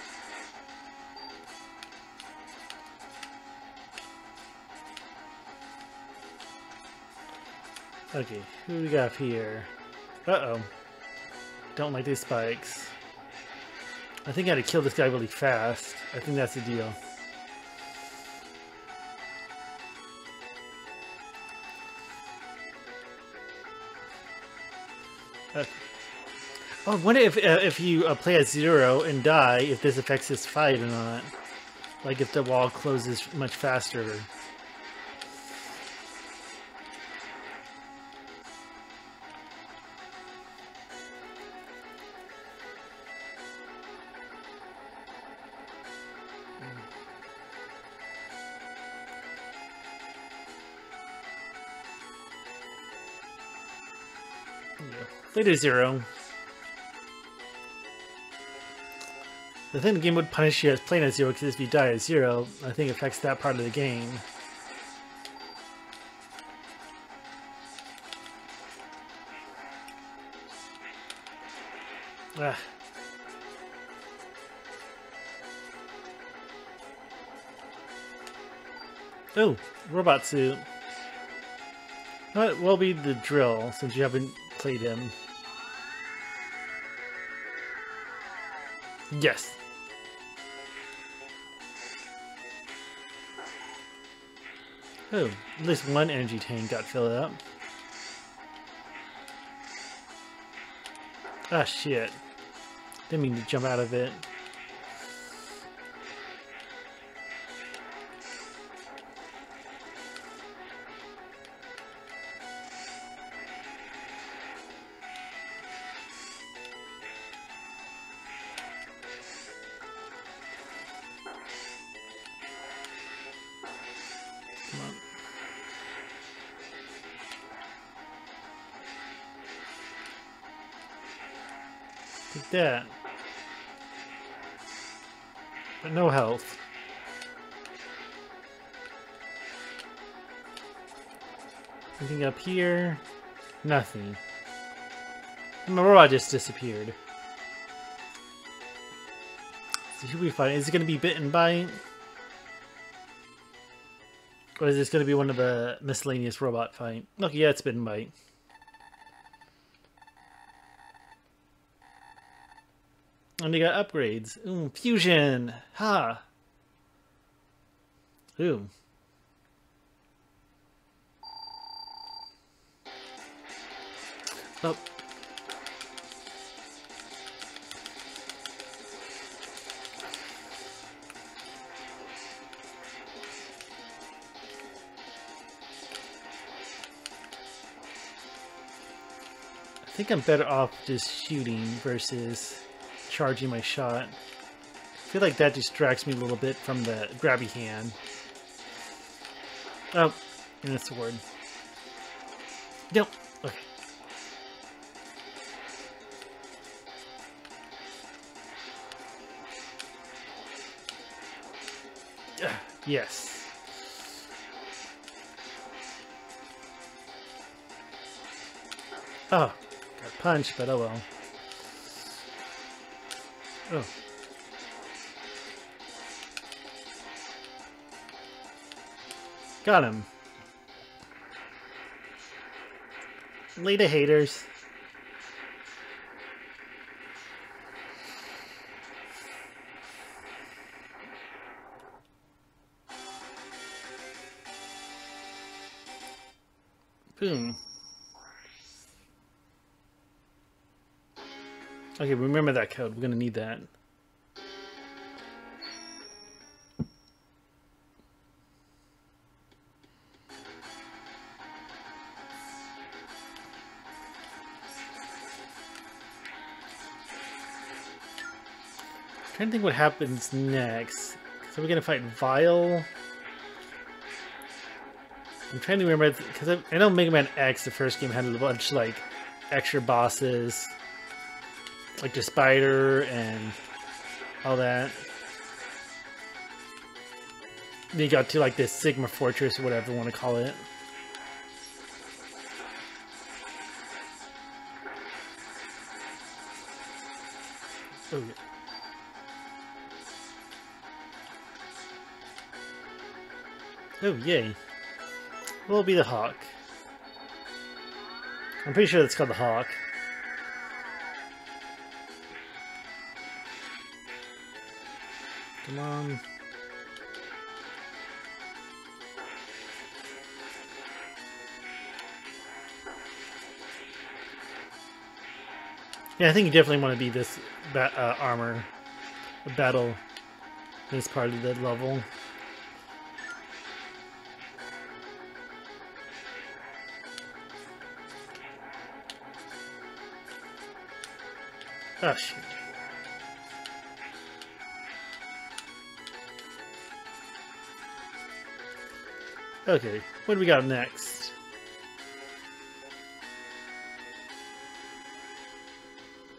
Okay, who we got here? Uh-oh. Don't like these spikes. I think I had to kill this guy really fast. I think that's the deal. Okay. Oh, I wonder if, uh, if you uh, play at zero and die, if this affects this fight or not. Like if the wall closes much faster. Play to zero. I think the game would punish you as playing at zero because if you die at zero, I think affects that part of the game. Ah. Oh, robot suit. That will be the drill, since you haven't played him. Yes. Oh, at least one energy tank got filled up. Ah, shit. Didn't mean to jump out of it. Up here? Nothing. My robot just disappeared. So who we fight? Is it gonna be Bit and Byte? Or is this gonna be one of the miscellaneous robot fight? Look, yeah, it's Bit and Byte. And they got upgrades. Ooh, fusion! Ha! Ooh. I think I'm better off just shooting versus charging my shot. I feel like that distracts me a little bit from the grabby hand. Oh, and it's a word. Nope. Yes. Oh, got punched, but oh well. Oh. Got him. Later, haters. Okay, remember that code. We're gonna need that. trying to think what happens next. So we're gonna fight Vile. I'm trying to remember because I, I know Mega Man X, the first game, had a bunch like extra bosses, like the spider and all that. Then you got to like this Sigma Fortress or whatever you want to call it. Oh yeah. Oh, yay. Will be the Hawk. I'm pretty sure it's called the Hawk. Come on. Yeah, I think you definitely want to be this uh, armor battle this part of the level. Oh, shoot. Okay, what do we got next?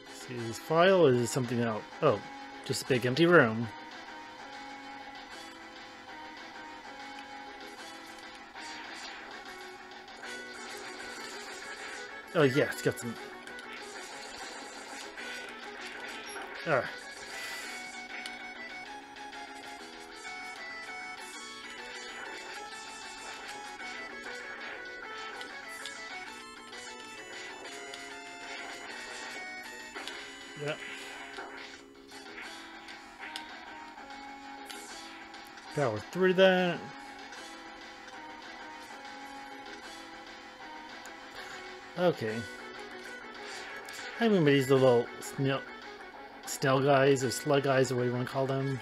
Let's see, this file is something else? Oh, just a big empty room. Oh yeah, it's got some Ah. Yep. Power through that. Okay. I remember these little snail Snail guys or slug guys or what you want to call them.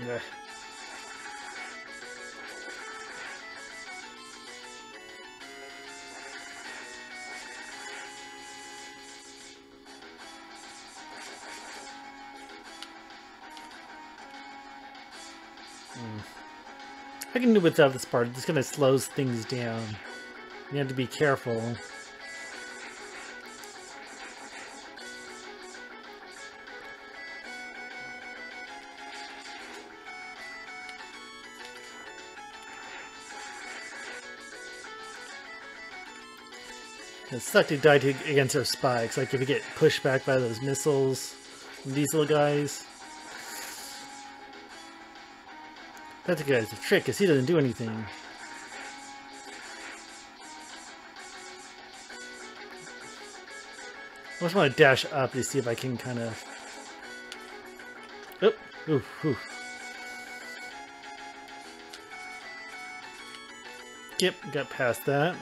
Yeah. I can do without this part. This kind of slows things down. You have to be careful. It's sucked to die against those spikes. Like if you get pushed back by those missiles, these little guys. That's a guy's a trick because he doesn't do anything. I just want to dash up to see if I can kind of. Oh, oof, oof. Yep, got past that.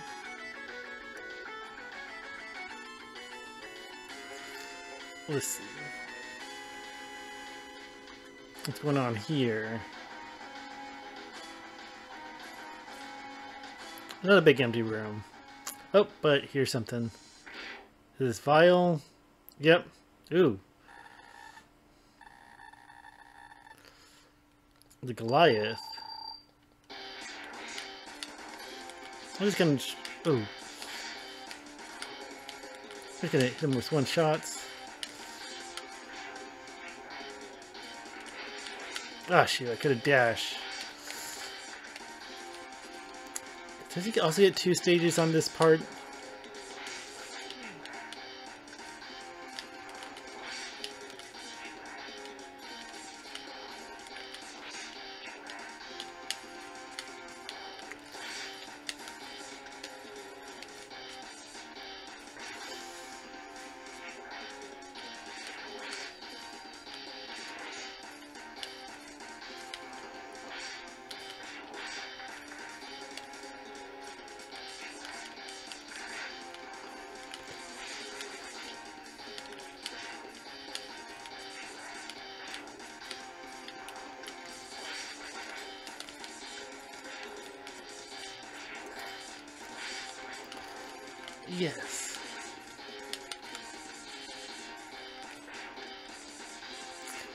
Let's see. What's going on here? Another big empty room. Oh, but here's something. Is this Vile? Yep. Ooh. The Goliath. I'm just gonna... Ooh. Just gonna hit him with one shots. Ah, shoot, I could have dashed. Does he also get two stages on this part?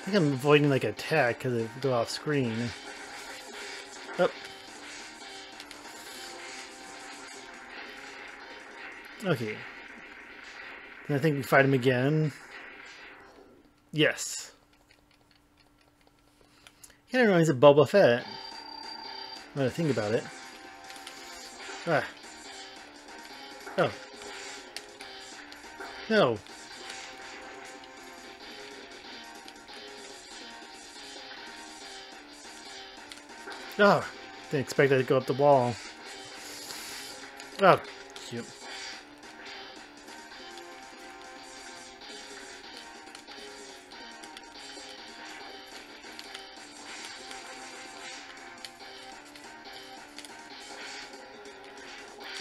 I think I'm avoiding like attack because it go off screen. Up. Okay. And I think we fight him again. Yes. Kind of reminds of Boba Fett. Now I think about it. Ah. Oh. No. Oh, didn't expect that to go up the wall. Oh, cute.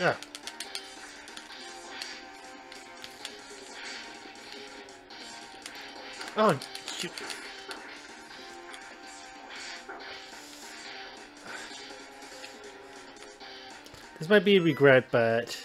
Yeah. Oh, shoot. This might be a regret, but...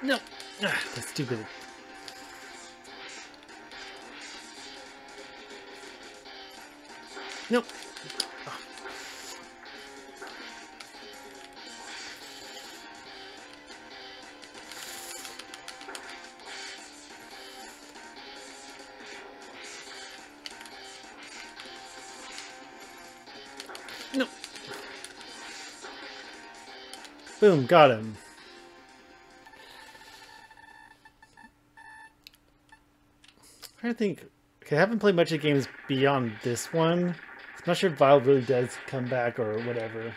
No! Ah, that's stupid. Nope. Boom, got him. I think okay, I haven't played much of games beyond this one. I'm not sure if Vile really does come back or whatever.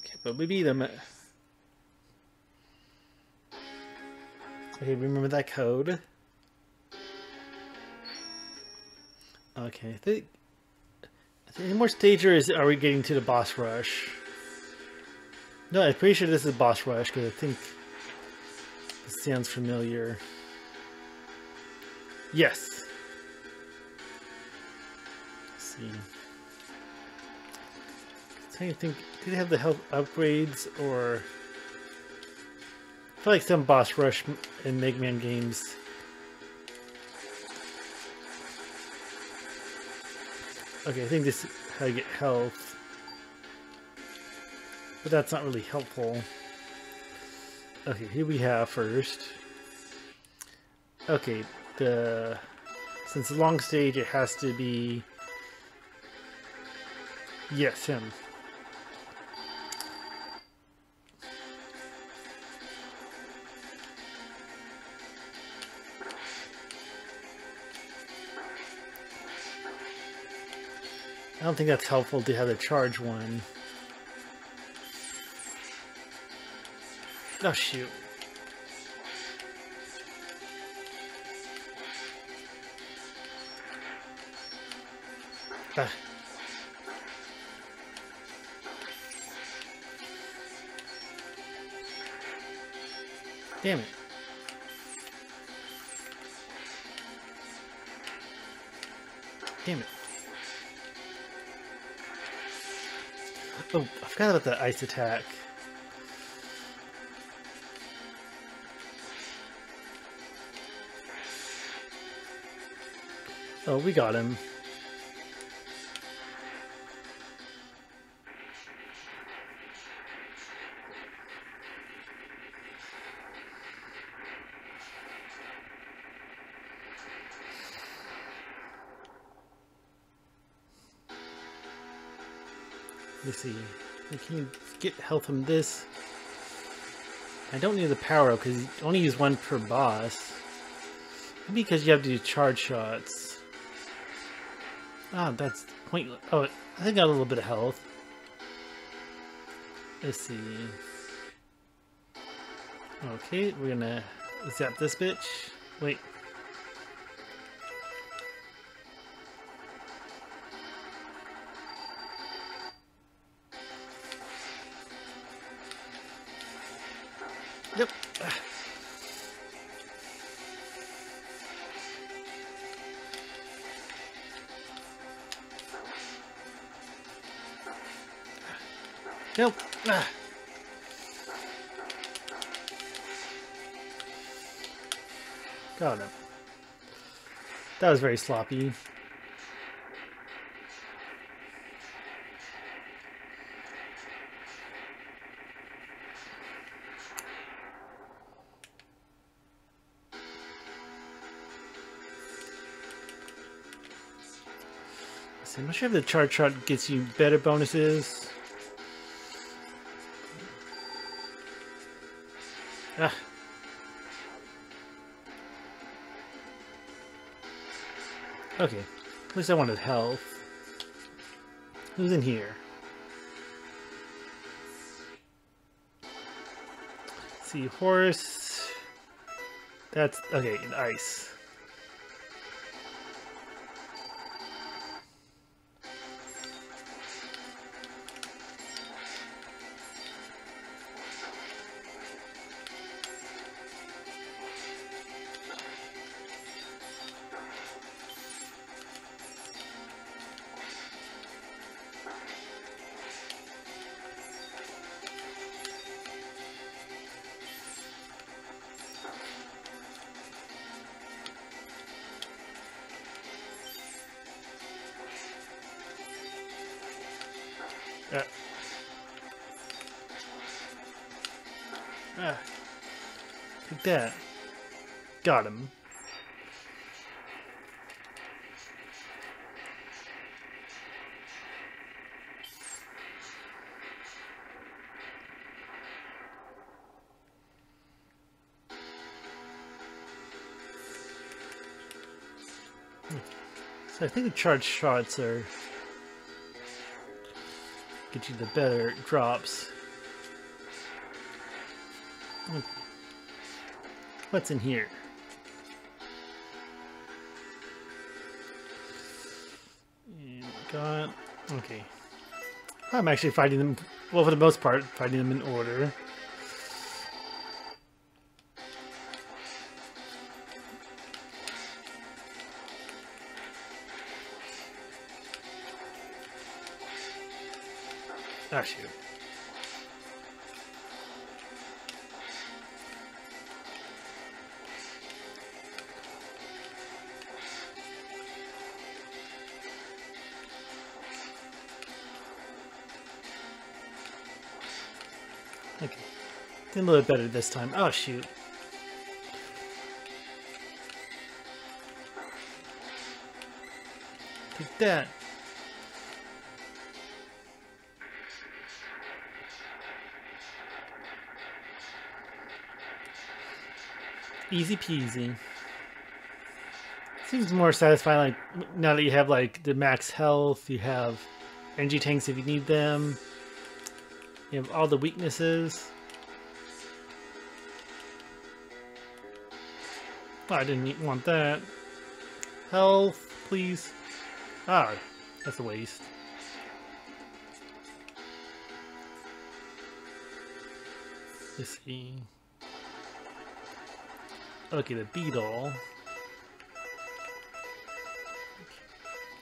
Okay, but beat Okay, remember that code. Okay, I think, I think more stages are we getting to the boss rush? No, I'm pretty sure this is boss rush because I think this sounds familiar. Yes. Let's see. To think, do they have the health upgrades or? I feel like some boss rush in Mega Man games Okay, I think this is how you get health. But that's not really helpful. Okay, here we have first. Okay, the since the long stage it has to be Yes, him. I don't think that's helpful to have the charge one. Oh shoot. Ah. Damn it. Damn it. Oh, I forgot about the ice attack. Oh, we got him. Me see. Can you get health from this? I don't need the power up because you only use one per boss. Maybe because you have to do charge shots. Ah, that's pointless. Oh, I think I got a little bit of health. Let's see. Okay, we're gonna zap this bitch. Wait. Nope. Ah. Got him. That was very sloppy. I'm not sure if the charge shot gets you better bonuses. Ah. Okay. At least I wanted health. Who's in here? see, horse. That's okay, ice. Take that. Got him. Hmm. So I think the charge shots are get you the better drops. What's in here? Got okay. I'm actually fighting them. Well, for the most part, fighting them in order. Ah, shoot. Did a little better this time. Oh, shoot. Take that. Easy peasy. Seems more satisfying like now that you have like the max health, you have energy tanks if you need them. You have all the weaknesses. I didn't want that. Health, please. Ah, that's a waste. Let's see. Okay, the beetle.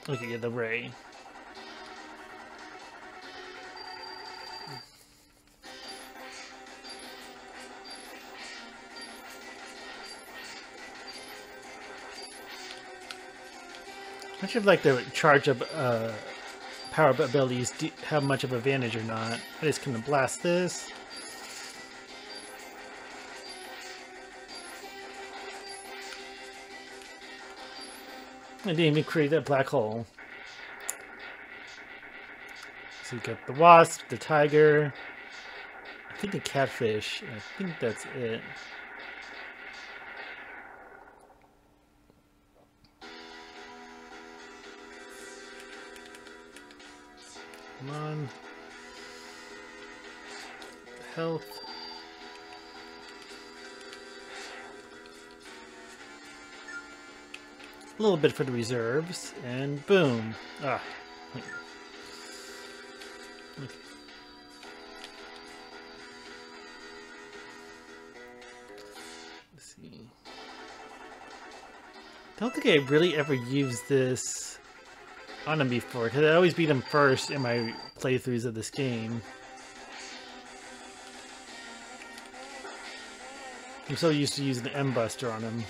Okay, the ray. Much of like the charge of uh, power abilities have much of advantage or not. I just of blast this. I didn't even create that black hole. So you got the wasp, the tiger, I think the catfish, I think that's it. Come on. Health. A little bit for the reserves, and boom. Ah. Let's see. Don't think I really ever used this on him before, because I always beat him first in my playthroughs of this game. I'm so used to using the M-Buster on him.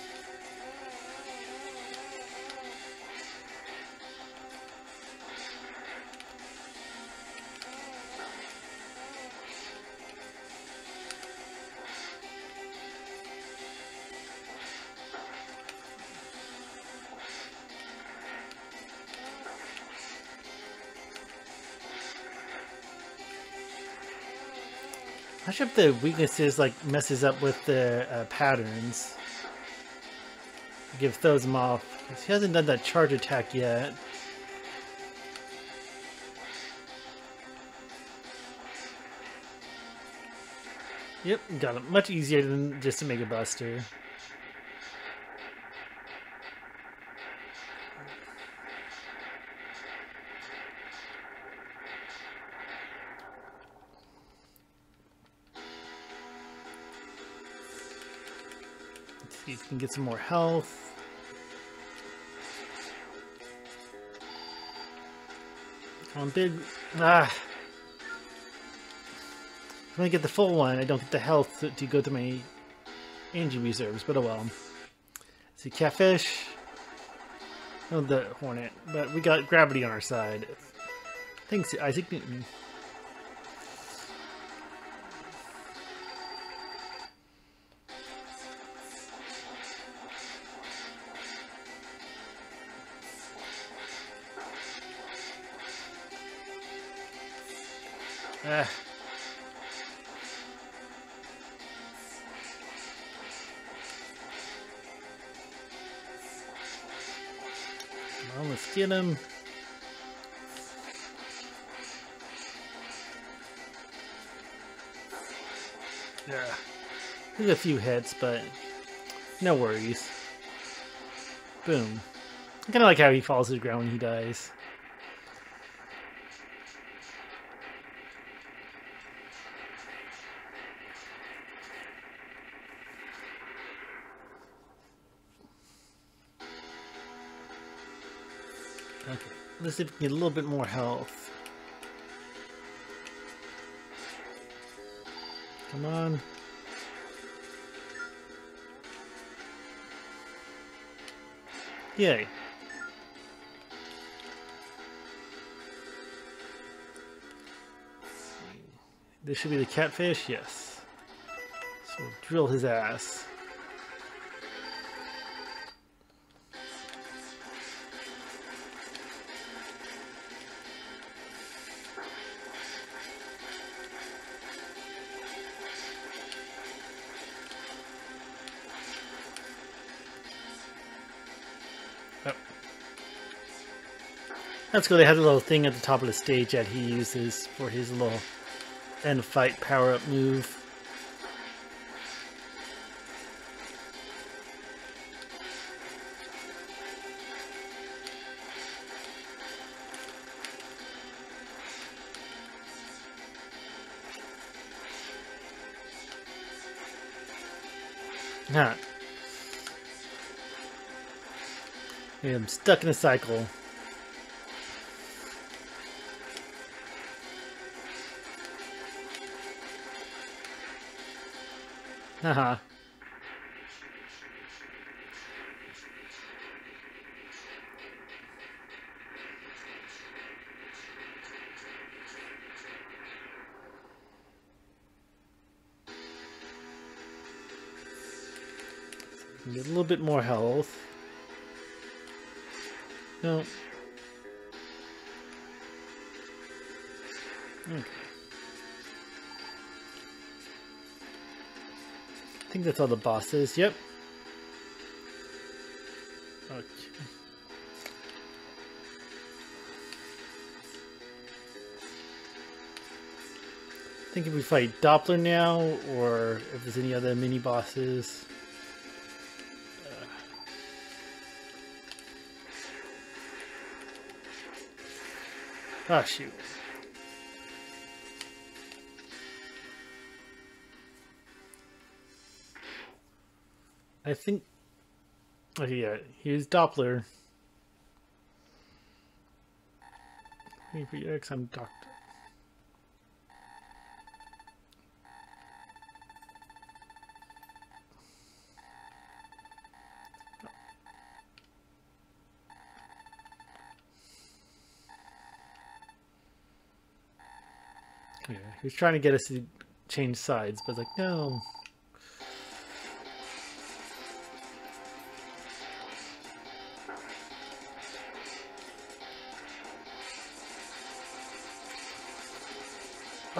Not sure if the weaknesses like messes up with the uh, patterns. Give throws him off. He hasn't done that charge attack yet. Yep, got it. Much easier than just to make a buster. Can get some more health. Come on, big. Ah! When I get the full one, I don't get the health to, to go to my Angie reserves, but oh well. See, Catfish. Oh, the Hornet. But we got Gravity on our side. Thanks, Isaac Newton. Ah. Come on, let's get him. Yeah. There's a few hits, but no worries. Boom. I kind of like how he falls to the ground when he dies. Let's see if we can get a little bit more health. Come on. Yay. This should be the catfish, yes. So drill his ass. That's cool. They have a little thing at the top of the stage that he uses for his little end fight power up move. Huh. I'm stuck in a cycle. Uh-huh. Haha. Get a little bit more health. No. Okay. think that's all the bosses. Yep. Okay. I think if we fight Doppler now, or if there's any other mini bosses. Ah, shoot. I think... Oh, yeah, here's Doppler. X, I'm Doctor. Yeah, he was trying to get us to change sides, but like, no.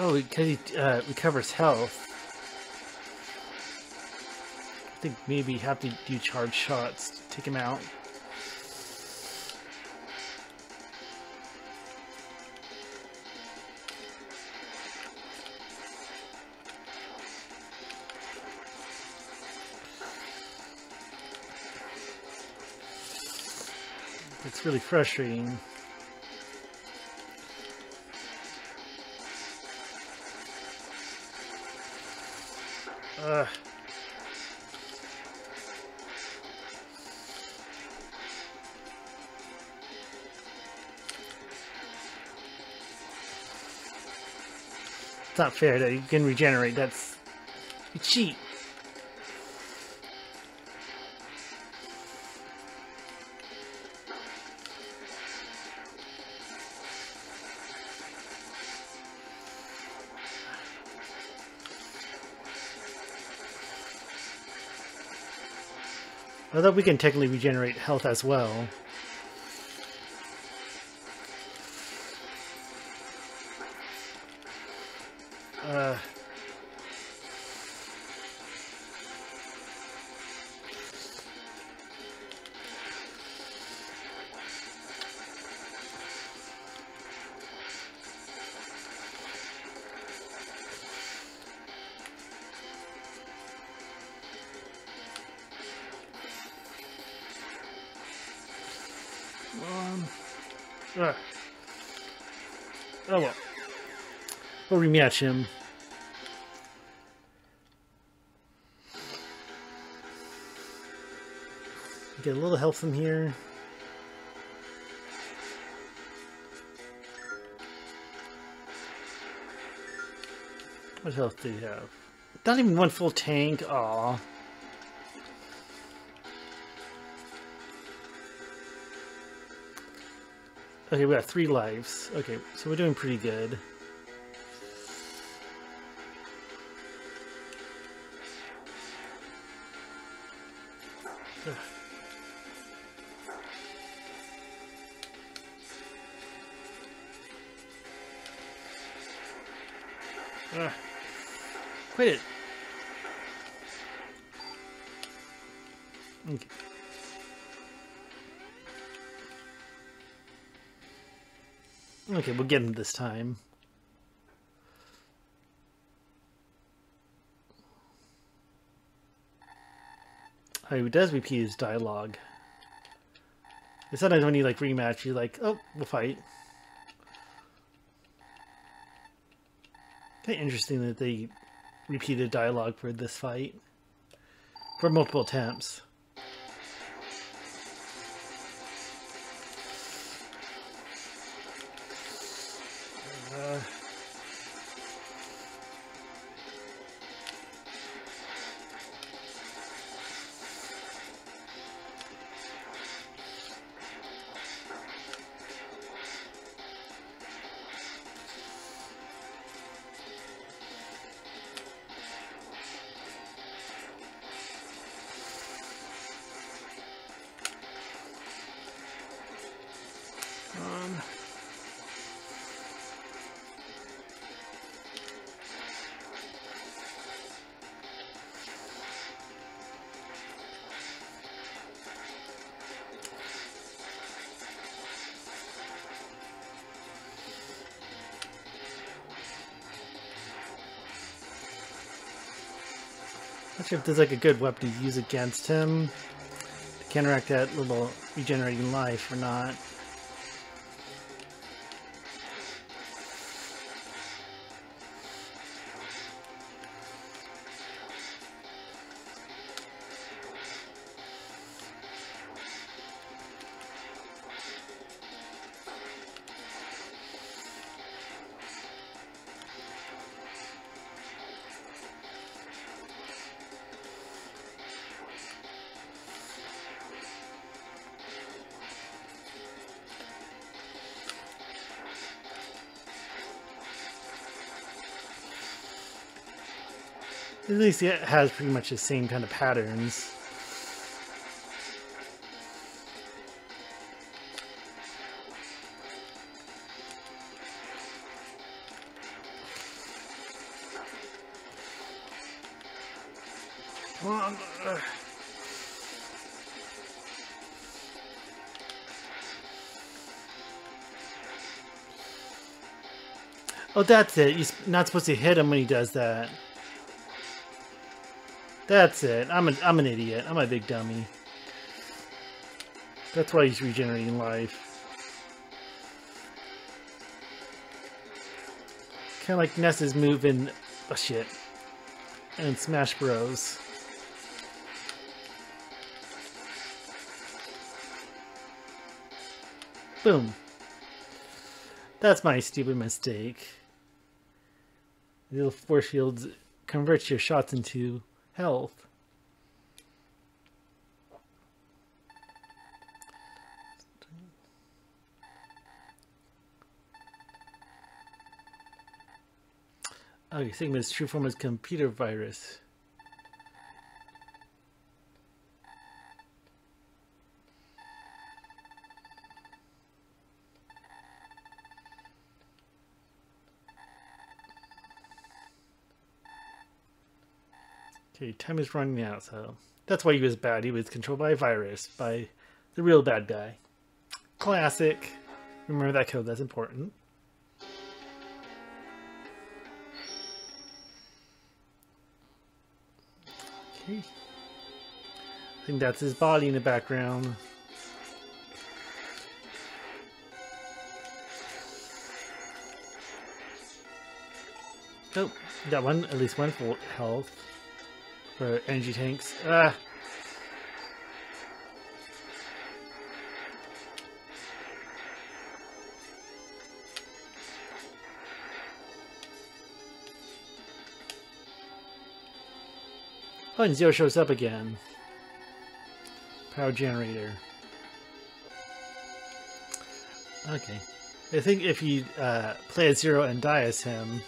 Oh, because he uh, recovers health. I think maybe have to do charge shots to take him out. It's really frustrating. Ugh. It's not fair that you can regenerate. That's you cheat. Although we can technically regenerate health as well. Rematch him. Get a little help from here. What health do you have? Not even one full tank. Aw. Okay, we got three lives. Okay, so we're doing pretty good. This time. He does repeat his dialogue. And sometimes when you like rematch, you're like, oh, we'll fight. Kind of interesting that they repeated dialogue for this fight. For multiple attempts. Not sure if there's like a good weapon to use against him to counteract that little regenerating life or not. Least it has pretty much the same kind of patterns. Oh, that's it. You're not supposed to hit him when he does that. That's it. I'm an I'm an idiot. I'm a big dummy. That's why he's regenerating life. Kind of like Ness's move in oh shit, and Smash Bros. Boom. That's my stupid mistake. The little force fields converts your shots into health. Oh, okay, Sigma's true form is computer virus. Okay, time is running out, so that's why he was bad. He was controlled by a virus, by the real bad guy. Classic. Remember that code, that's important. Okay. I think that's his body in the background. Oh, got one, at least one full health for energy tanks. Ah. Oh, and Zero shows up again. Power generator. Okay. I think if you uh, play as Zero and die as him,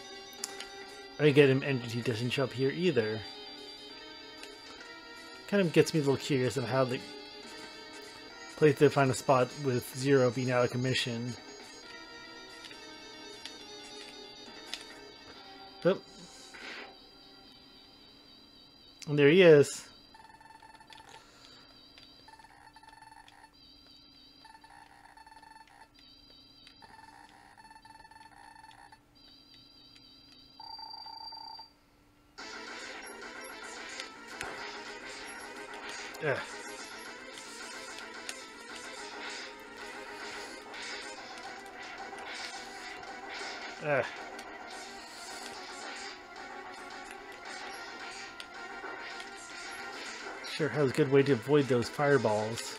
you get him entity doesn't show up here either. Kind of gets me a little curious of how the to find a spot with Zero being out of commission. Oh. And there he is. Ugh. Sure has a good way to avoid those fireballs.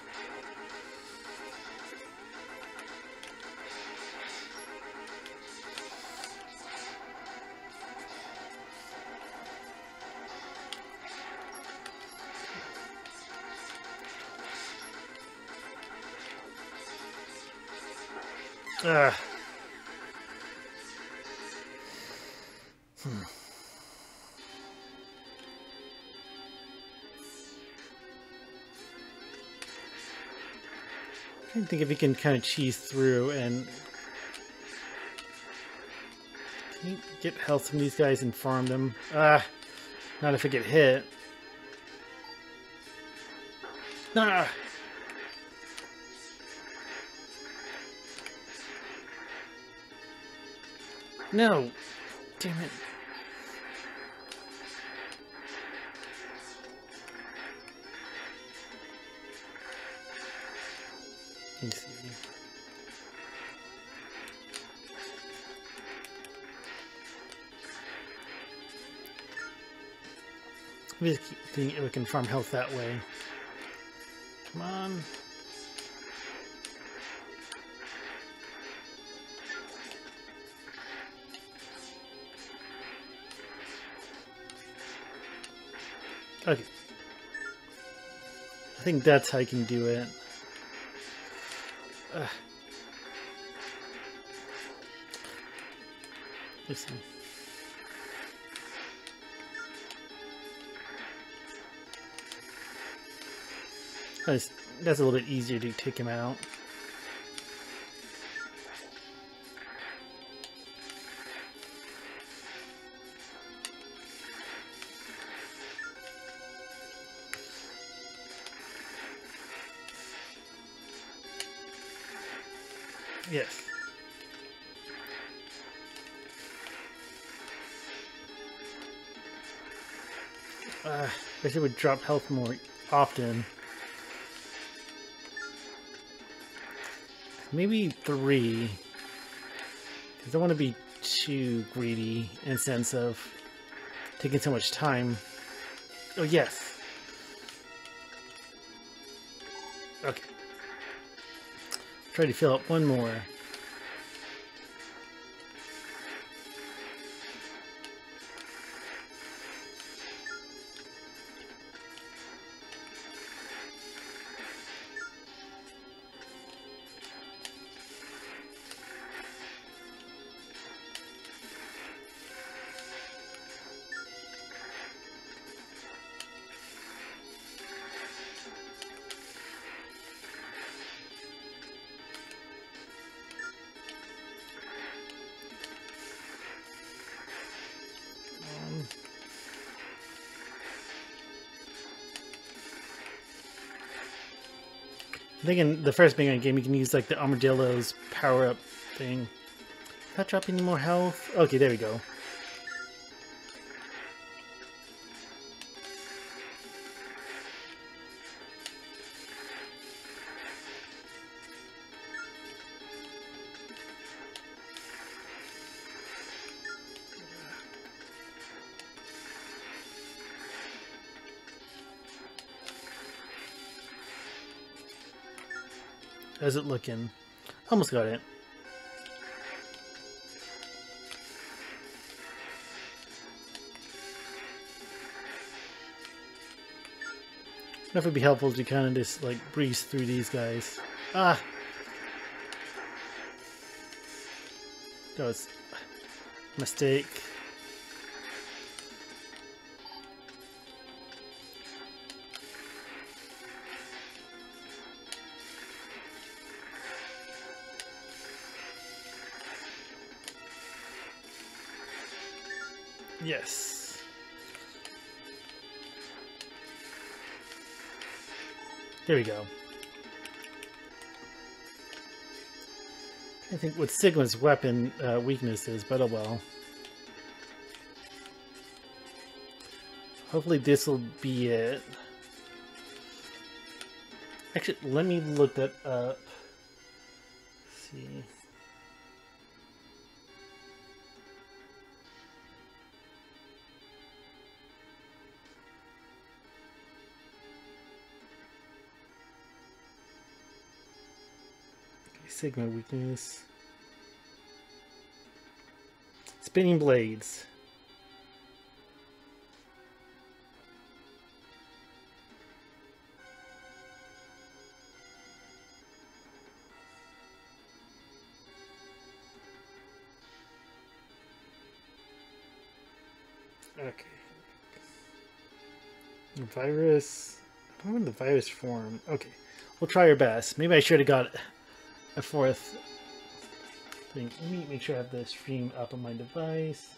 Think if he can kind of cheese through and get health from these guys and farm them. Ah, not if I get hit. Ah. No. Damn it. We thinking we can farm health that way. Come on. Okay. I think that's how you can do it. Ugh. Let's That's, that's a little bit easier to take him out. Yes. Uh, I it would drop health more often. Maybe three. Because I don't want to be too greedy in sense of taking so much time. Oh, yes. Okay. Try to fill up one more. I think in the first Man game you can use like the Armadillo's power up thing. Not drop any more health? Okay, there we go. How's it looking? Almost got it. That would be helpful to kind of just like breeze through these guys. Ah! That was mistake. Yes. There we go. I think what Sigma's weapon uh, weakness is, but oh well. Hopefully this will be it. Actually, let me look that up. Sigma weakness. Spinning blades. Okay. Virus. I know the virus form. Okay. We'll try our best. Maybe I should have got a fourth thing. Let me make sure I have the stream up on my device.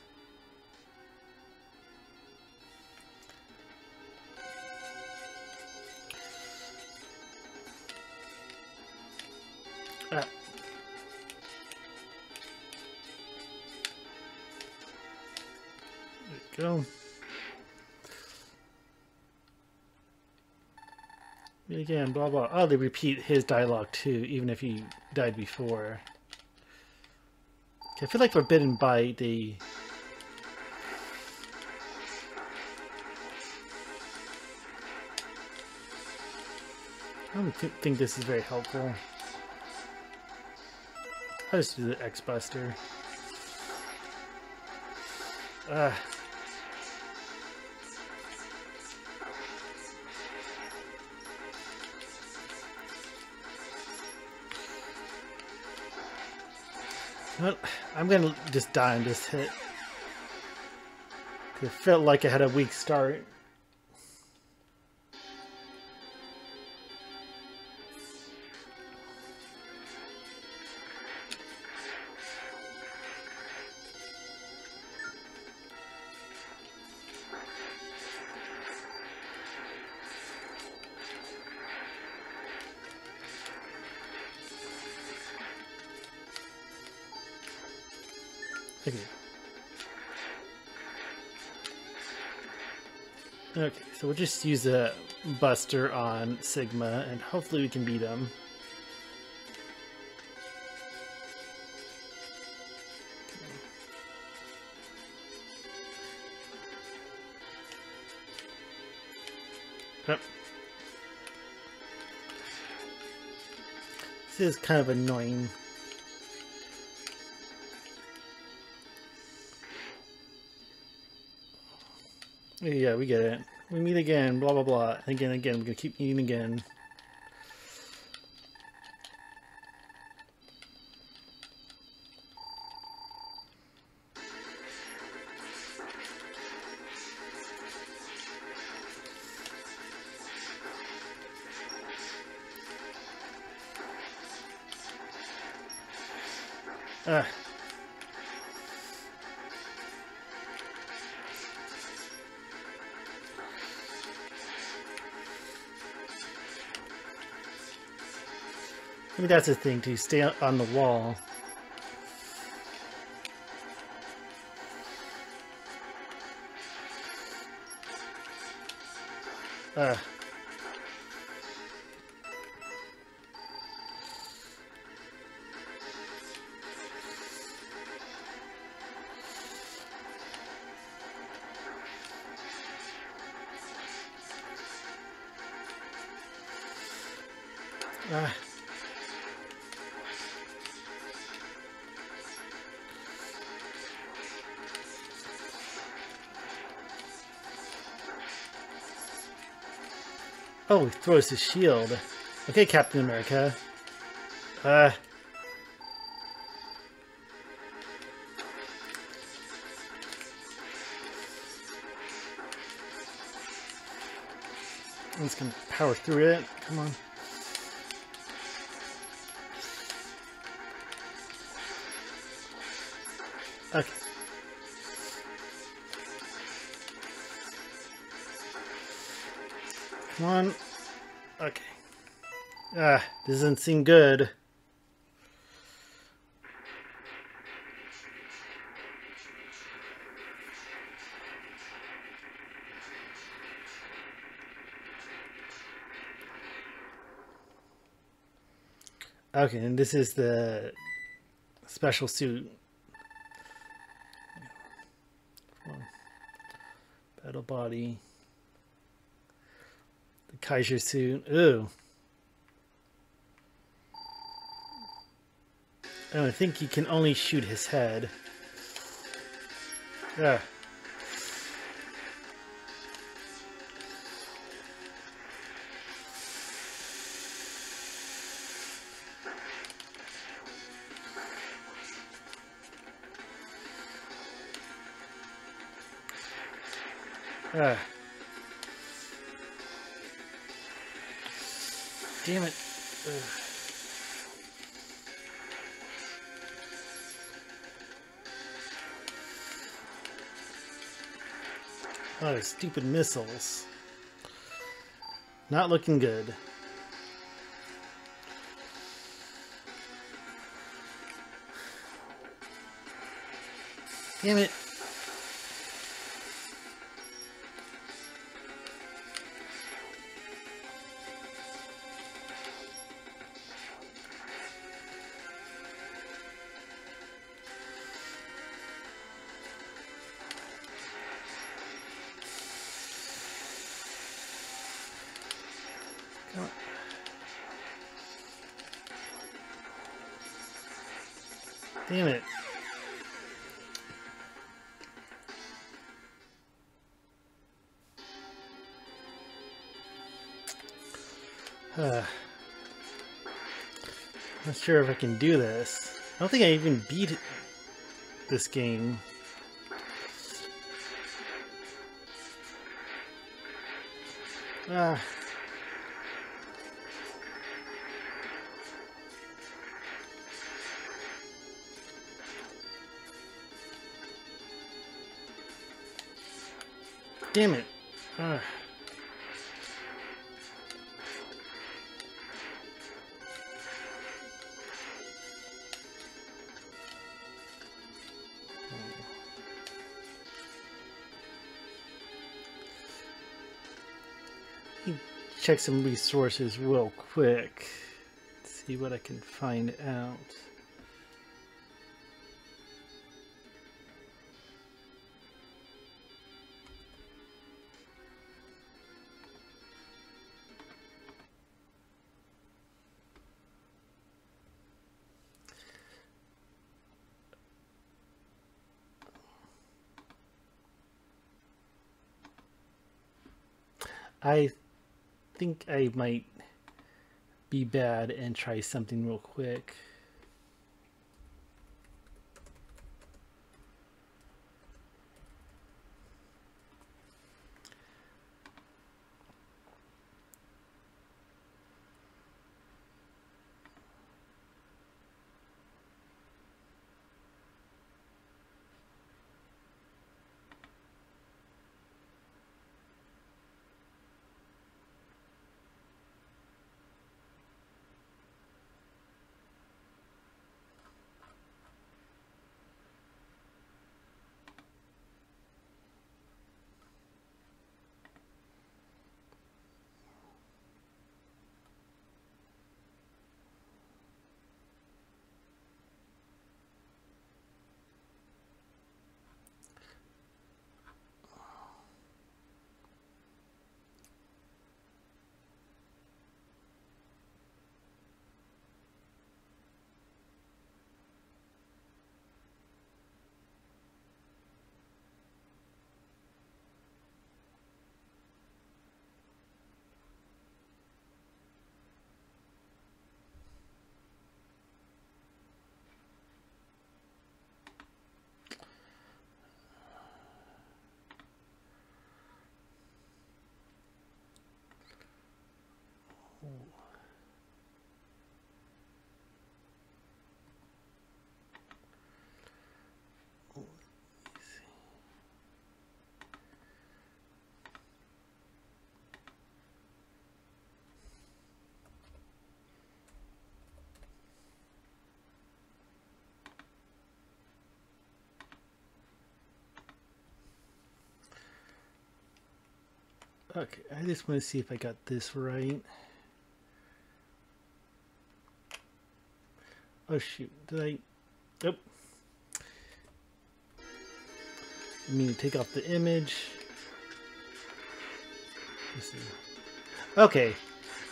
Again, blah blah. Oh, they repeat his dialogue too, even if he died before. I feel like Forbidden by the... I don't th think this is very helpful. I'll just do the X-Buster. Ah. I'm gonna just die on this hit. It felt like I had a weak start. Okay, so we'll just use a Buster on Sigma, and hopefully we can beat him. Yep. This is kind of annoying. Yeah, we get it. We meet again, blah blah blah. Again, again, we're gonna keep meeting again. Maybe that's the thing, to stay on the wall. Throws his shield. Okay, Captain America. Uh. I'm just gonna power through it. Come on. Okay. Come on. Ah, doesn't seem good. Okay, and this is the special suit. Battle body. The Kaiser suit. Ooh. Oh, I think he can only shoot his head. Yeah. Ah. Damn it. Ugh. Oh, stupid missiles. Not looking good. Damn it. Damn it. Uh, not sure if I can do this. I don't think I even beat this game. Ah. damn it. Uh. Check some resources real quick. See what I can find out. Might be bad and try something real quick. Okay, I just want to see if I got this right. Oh shoot, did I? Nope. I mean take off the image. Okay,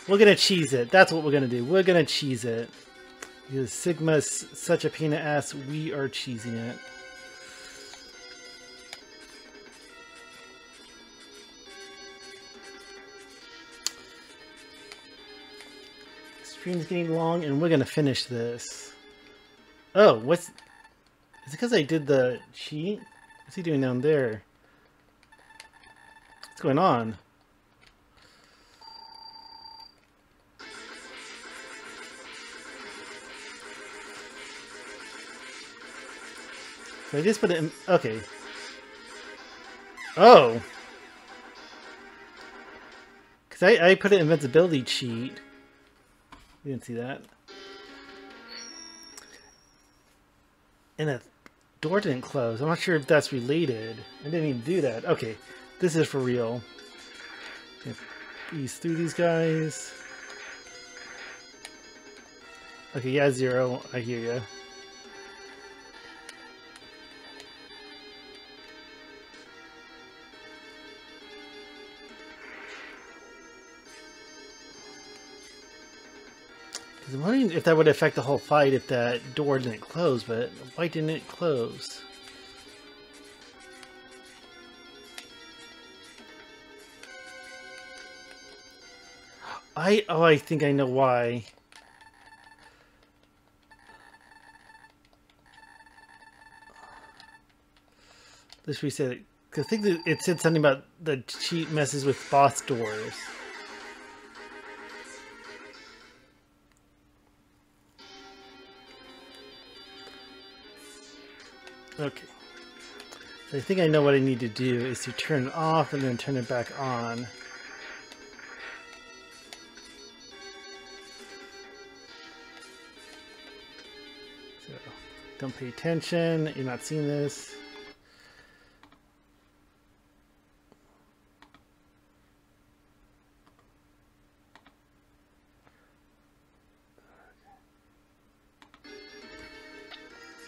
we're gonna cheese it. That's what we're gonna do. We're gonna cheese it. Because Sigma's such a pain in the ass, we are cheesing it. Stream's getting long, and we're gonna finish this. Oh, what's... Is it because I did the cheat? What's he doing down there? What's going on? I just put it in... Okay. Oh! Because I, I put an invincibility cheat. You didn't see that. And the door didn't close. I'm not sure if that's related. I didn't even do that. Okay, this is for real. Ease through these guys. Okay, yeah, zero. I hear you. I'm wondering if that would affect the whole fight if that door didn't close, but why didn't it close? I, oh, I think I know why. Let's reset. I think that it said something about the cheat messes with boss doors. Okay. I think I know what I need to do is to turn it off and then turn it back on. So don't pay attention. You're not seeing this.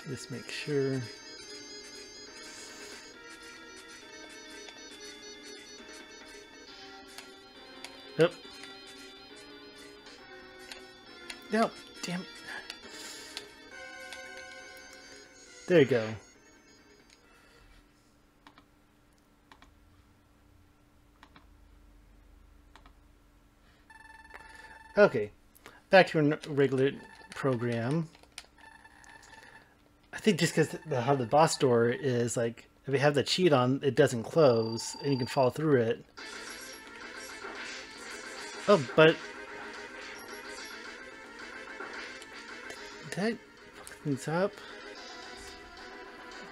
Just make sure. Yep. No, damn it. There you go. Okay, back to a regular program. I think just because how the boss door is like, if you have the cheat on, it doesn't close, and you can fall through it. Oh, but did I things up?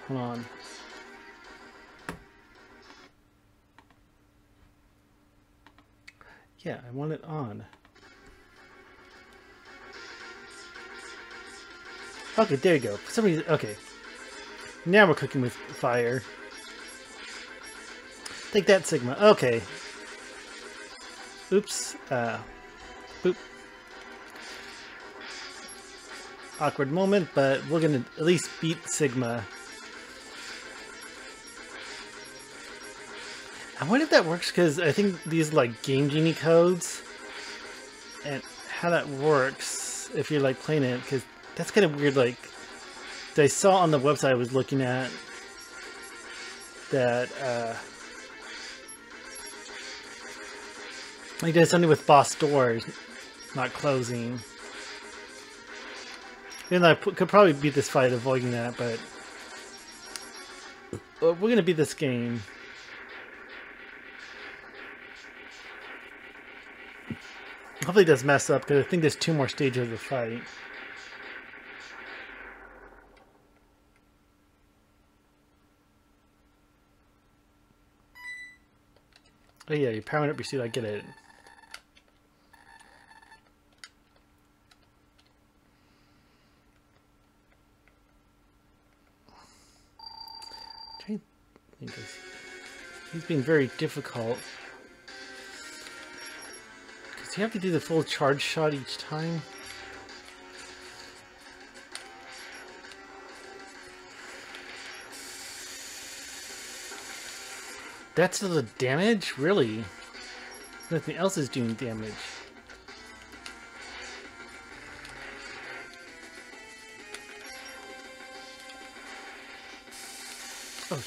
Hold on. Yeah, I want it on. Okay, there you go. For some reason, okay. Now we're cooking with fire. Take that, Sigma. Okay. Oops. Uh, boop. Awkward moment, but we're gonna at least beat Sigma. I wonder if that works because I think these like Game Genie codes and how that works if you're like playing it because that's kind of weird. Like I saw on the website I was looking at that uh, like there's something with boss doors not closing. And I could probably beat this fight avoiding that, but we're gonna beat this game. Hopefully it does mess up, because I think there's two more stages of the fight. Oh yeah, you're powering up your suit, I get it. He's being very difficult. Because you have to do the full charge shot each time? That's the damage? Really? Nothing else is doing damage. Oh,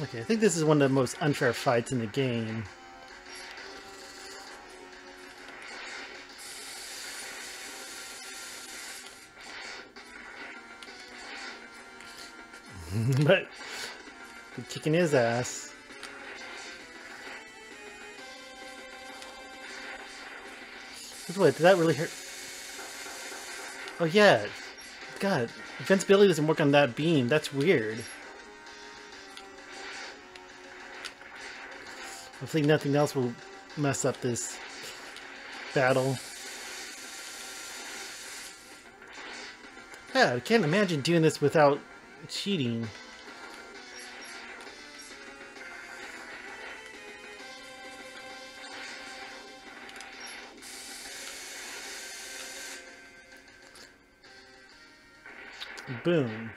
Okay, I think this is one of the most unfair fights in the game. but he's kicking his ass. What, did that really hurt? Oh yeah. God, invincibility doesn't work on that beam. That's weird. Hopefully nothing else will mess up this battle. Yeah, I can't imagine doing this without cheating. Boom.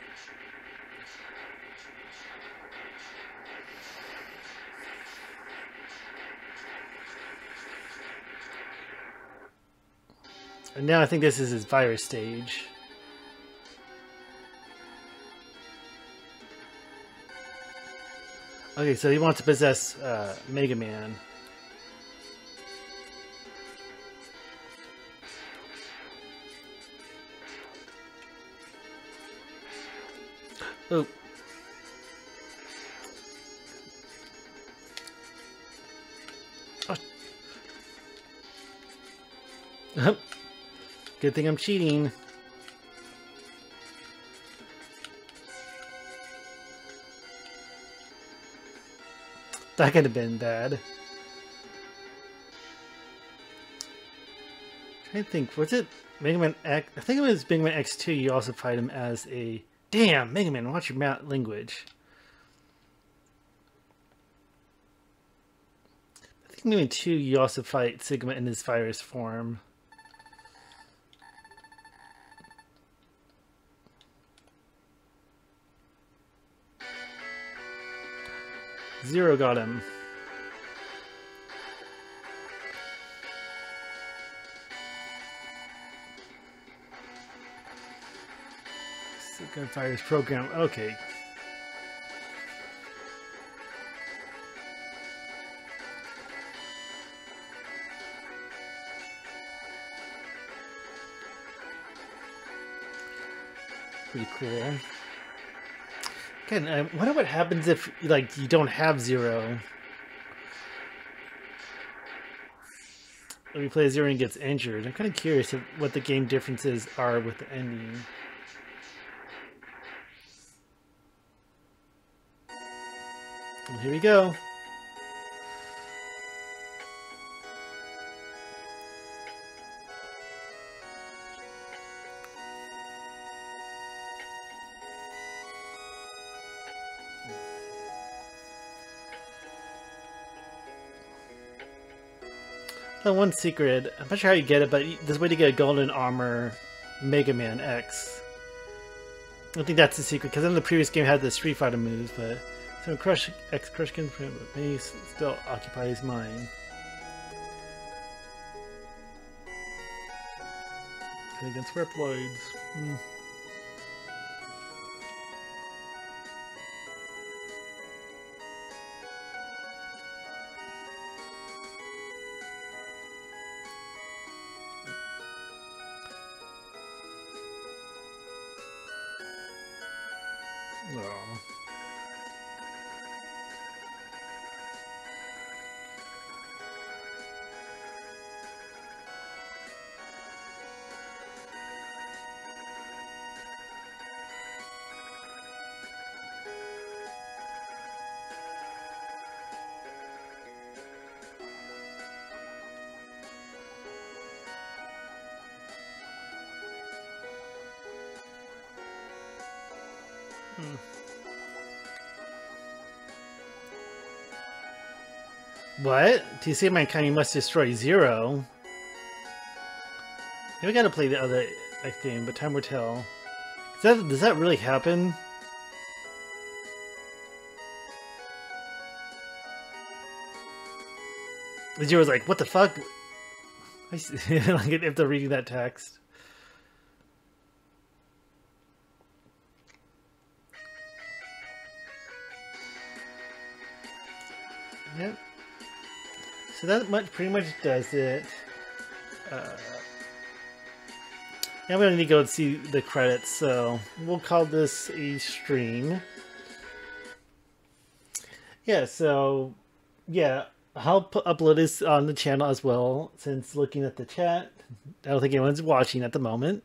And now I think this is his virus stage. Okay, so he wants to possess uh, Mega Man. Oh. Good thing I'm cheating. That could have been bad. I'm think, was it Mega Man X? I think it was Mega Man X2. You also fight him as a. Damn, Mega Man, watch your mouth language. I think think maybe two you also fight Sigma in his virus form. Zero got him. Gunfire's program. Okay. Pretty cool. I wonder what happens if like you don't have zero. When you play zero and gets injured. I'm kind of curious what the game differences are with the ending. here we go. The one secret, I'm not sure how you get it, but there's a way to get a golden armor Mega Man X. I think that's the secret, because in the previous game had the Street Fighter moves, but so Crush X Crush can may still occupy his mind. And against Reploids. Mm. What? To see mankind, you must destroy zero. Yeah, we gotta play the other game, but time will tell. Does that, does that really happen? Zero's like, what the fuck? like, they're reading that text. So that much pretty much does it. Uh, yeah, I'm gonna need to go and see the credits, so we'll call this a stream. Yeah, so yeah, I'll upload this on the channel as well. Since looking at the chat, I don't think anyone's watching at the moment.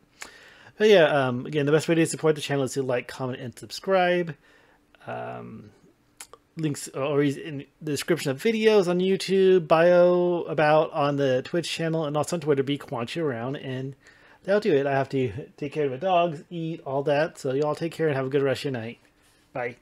But yeah, um, again, the best way to support the channel is to like, comment, and subscribe. Um, links uh, or he's in the description of videos on YouTube, bio about on the Twitch channel, and also on Twitter. BQuanchi around, and that'll do it. I have to take care of the dogs, eat all that. So y'all take care and have a good rest of your night. Bye.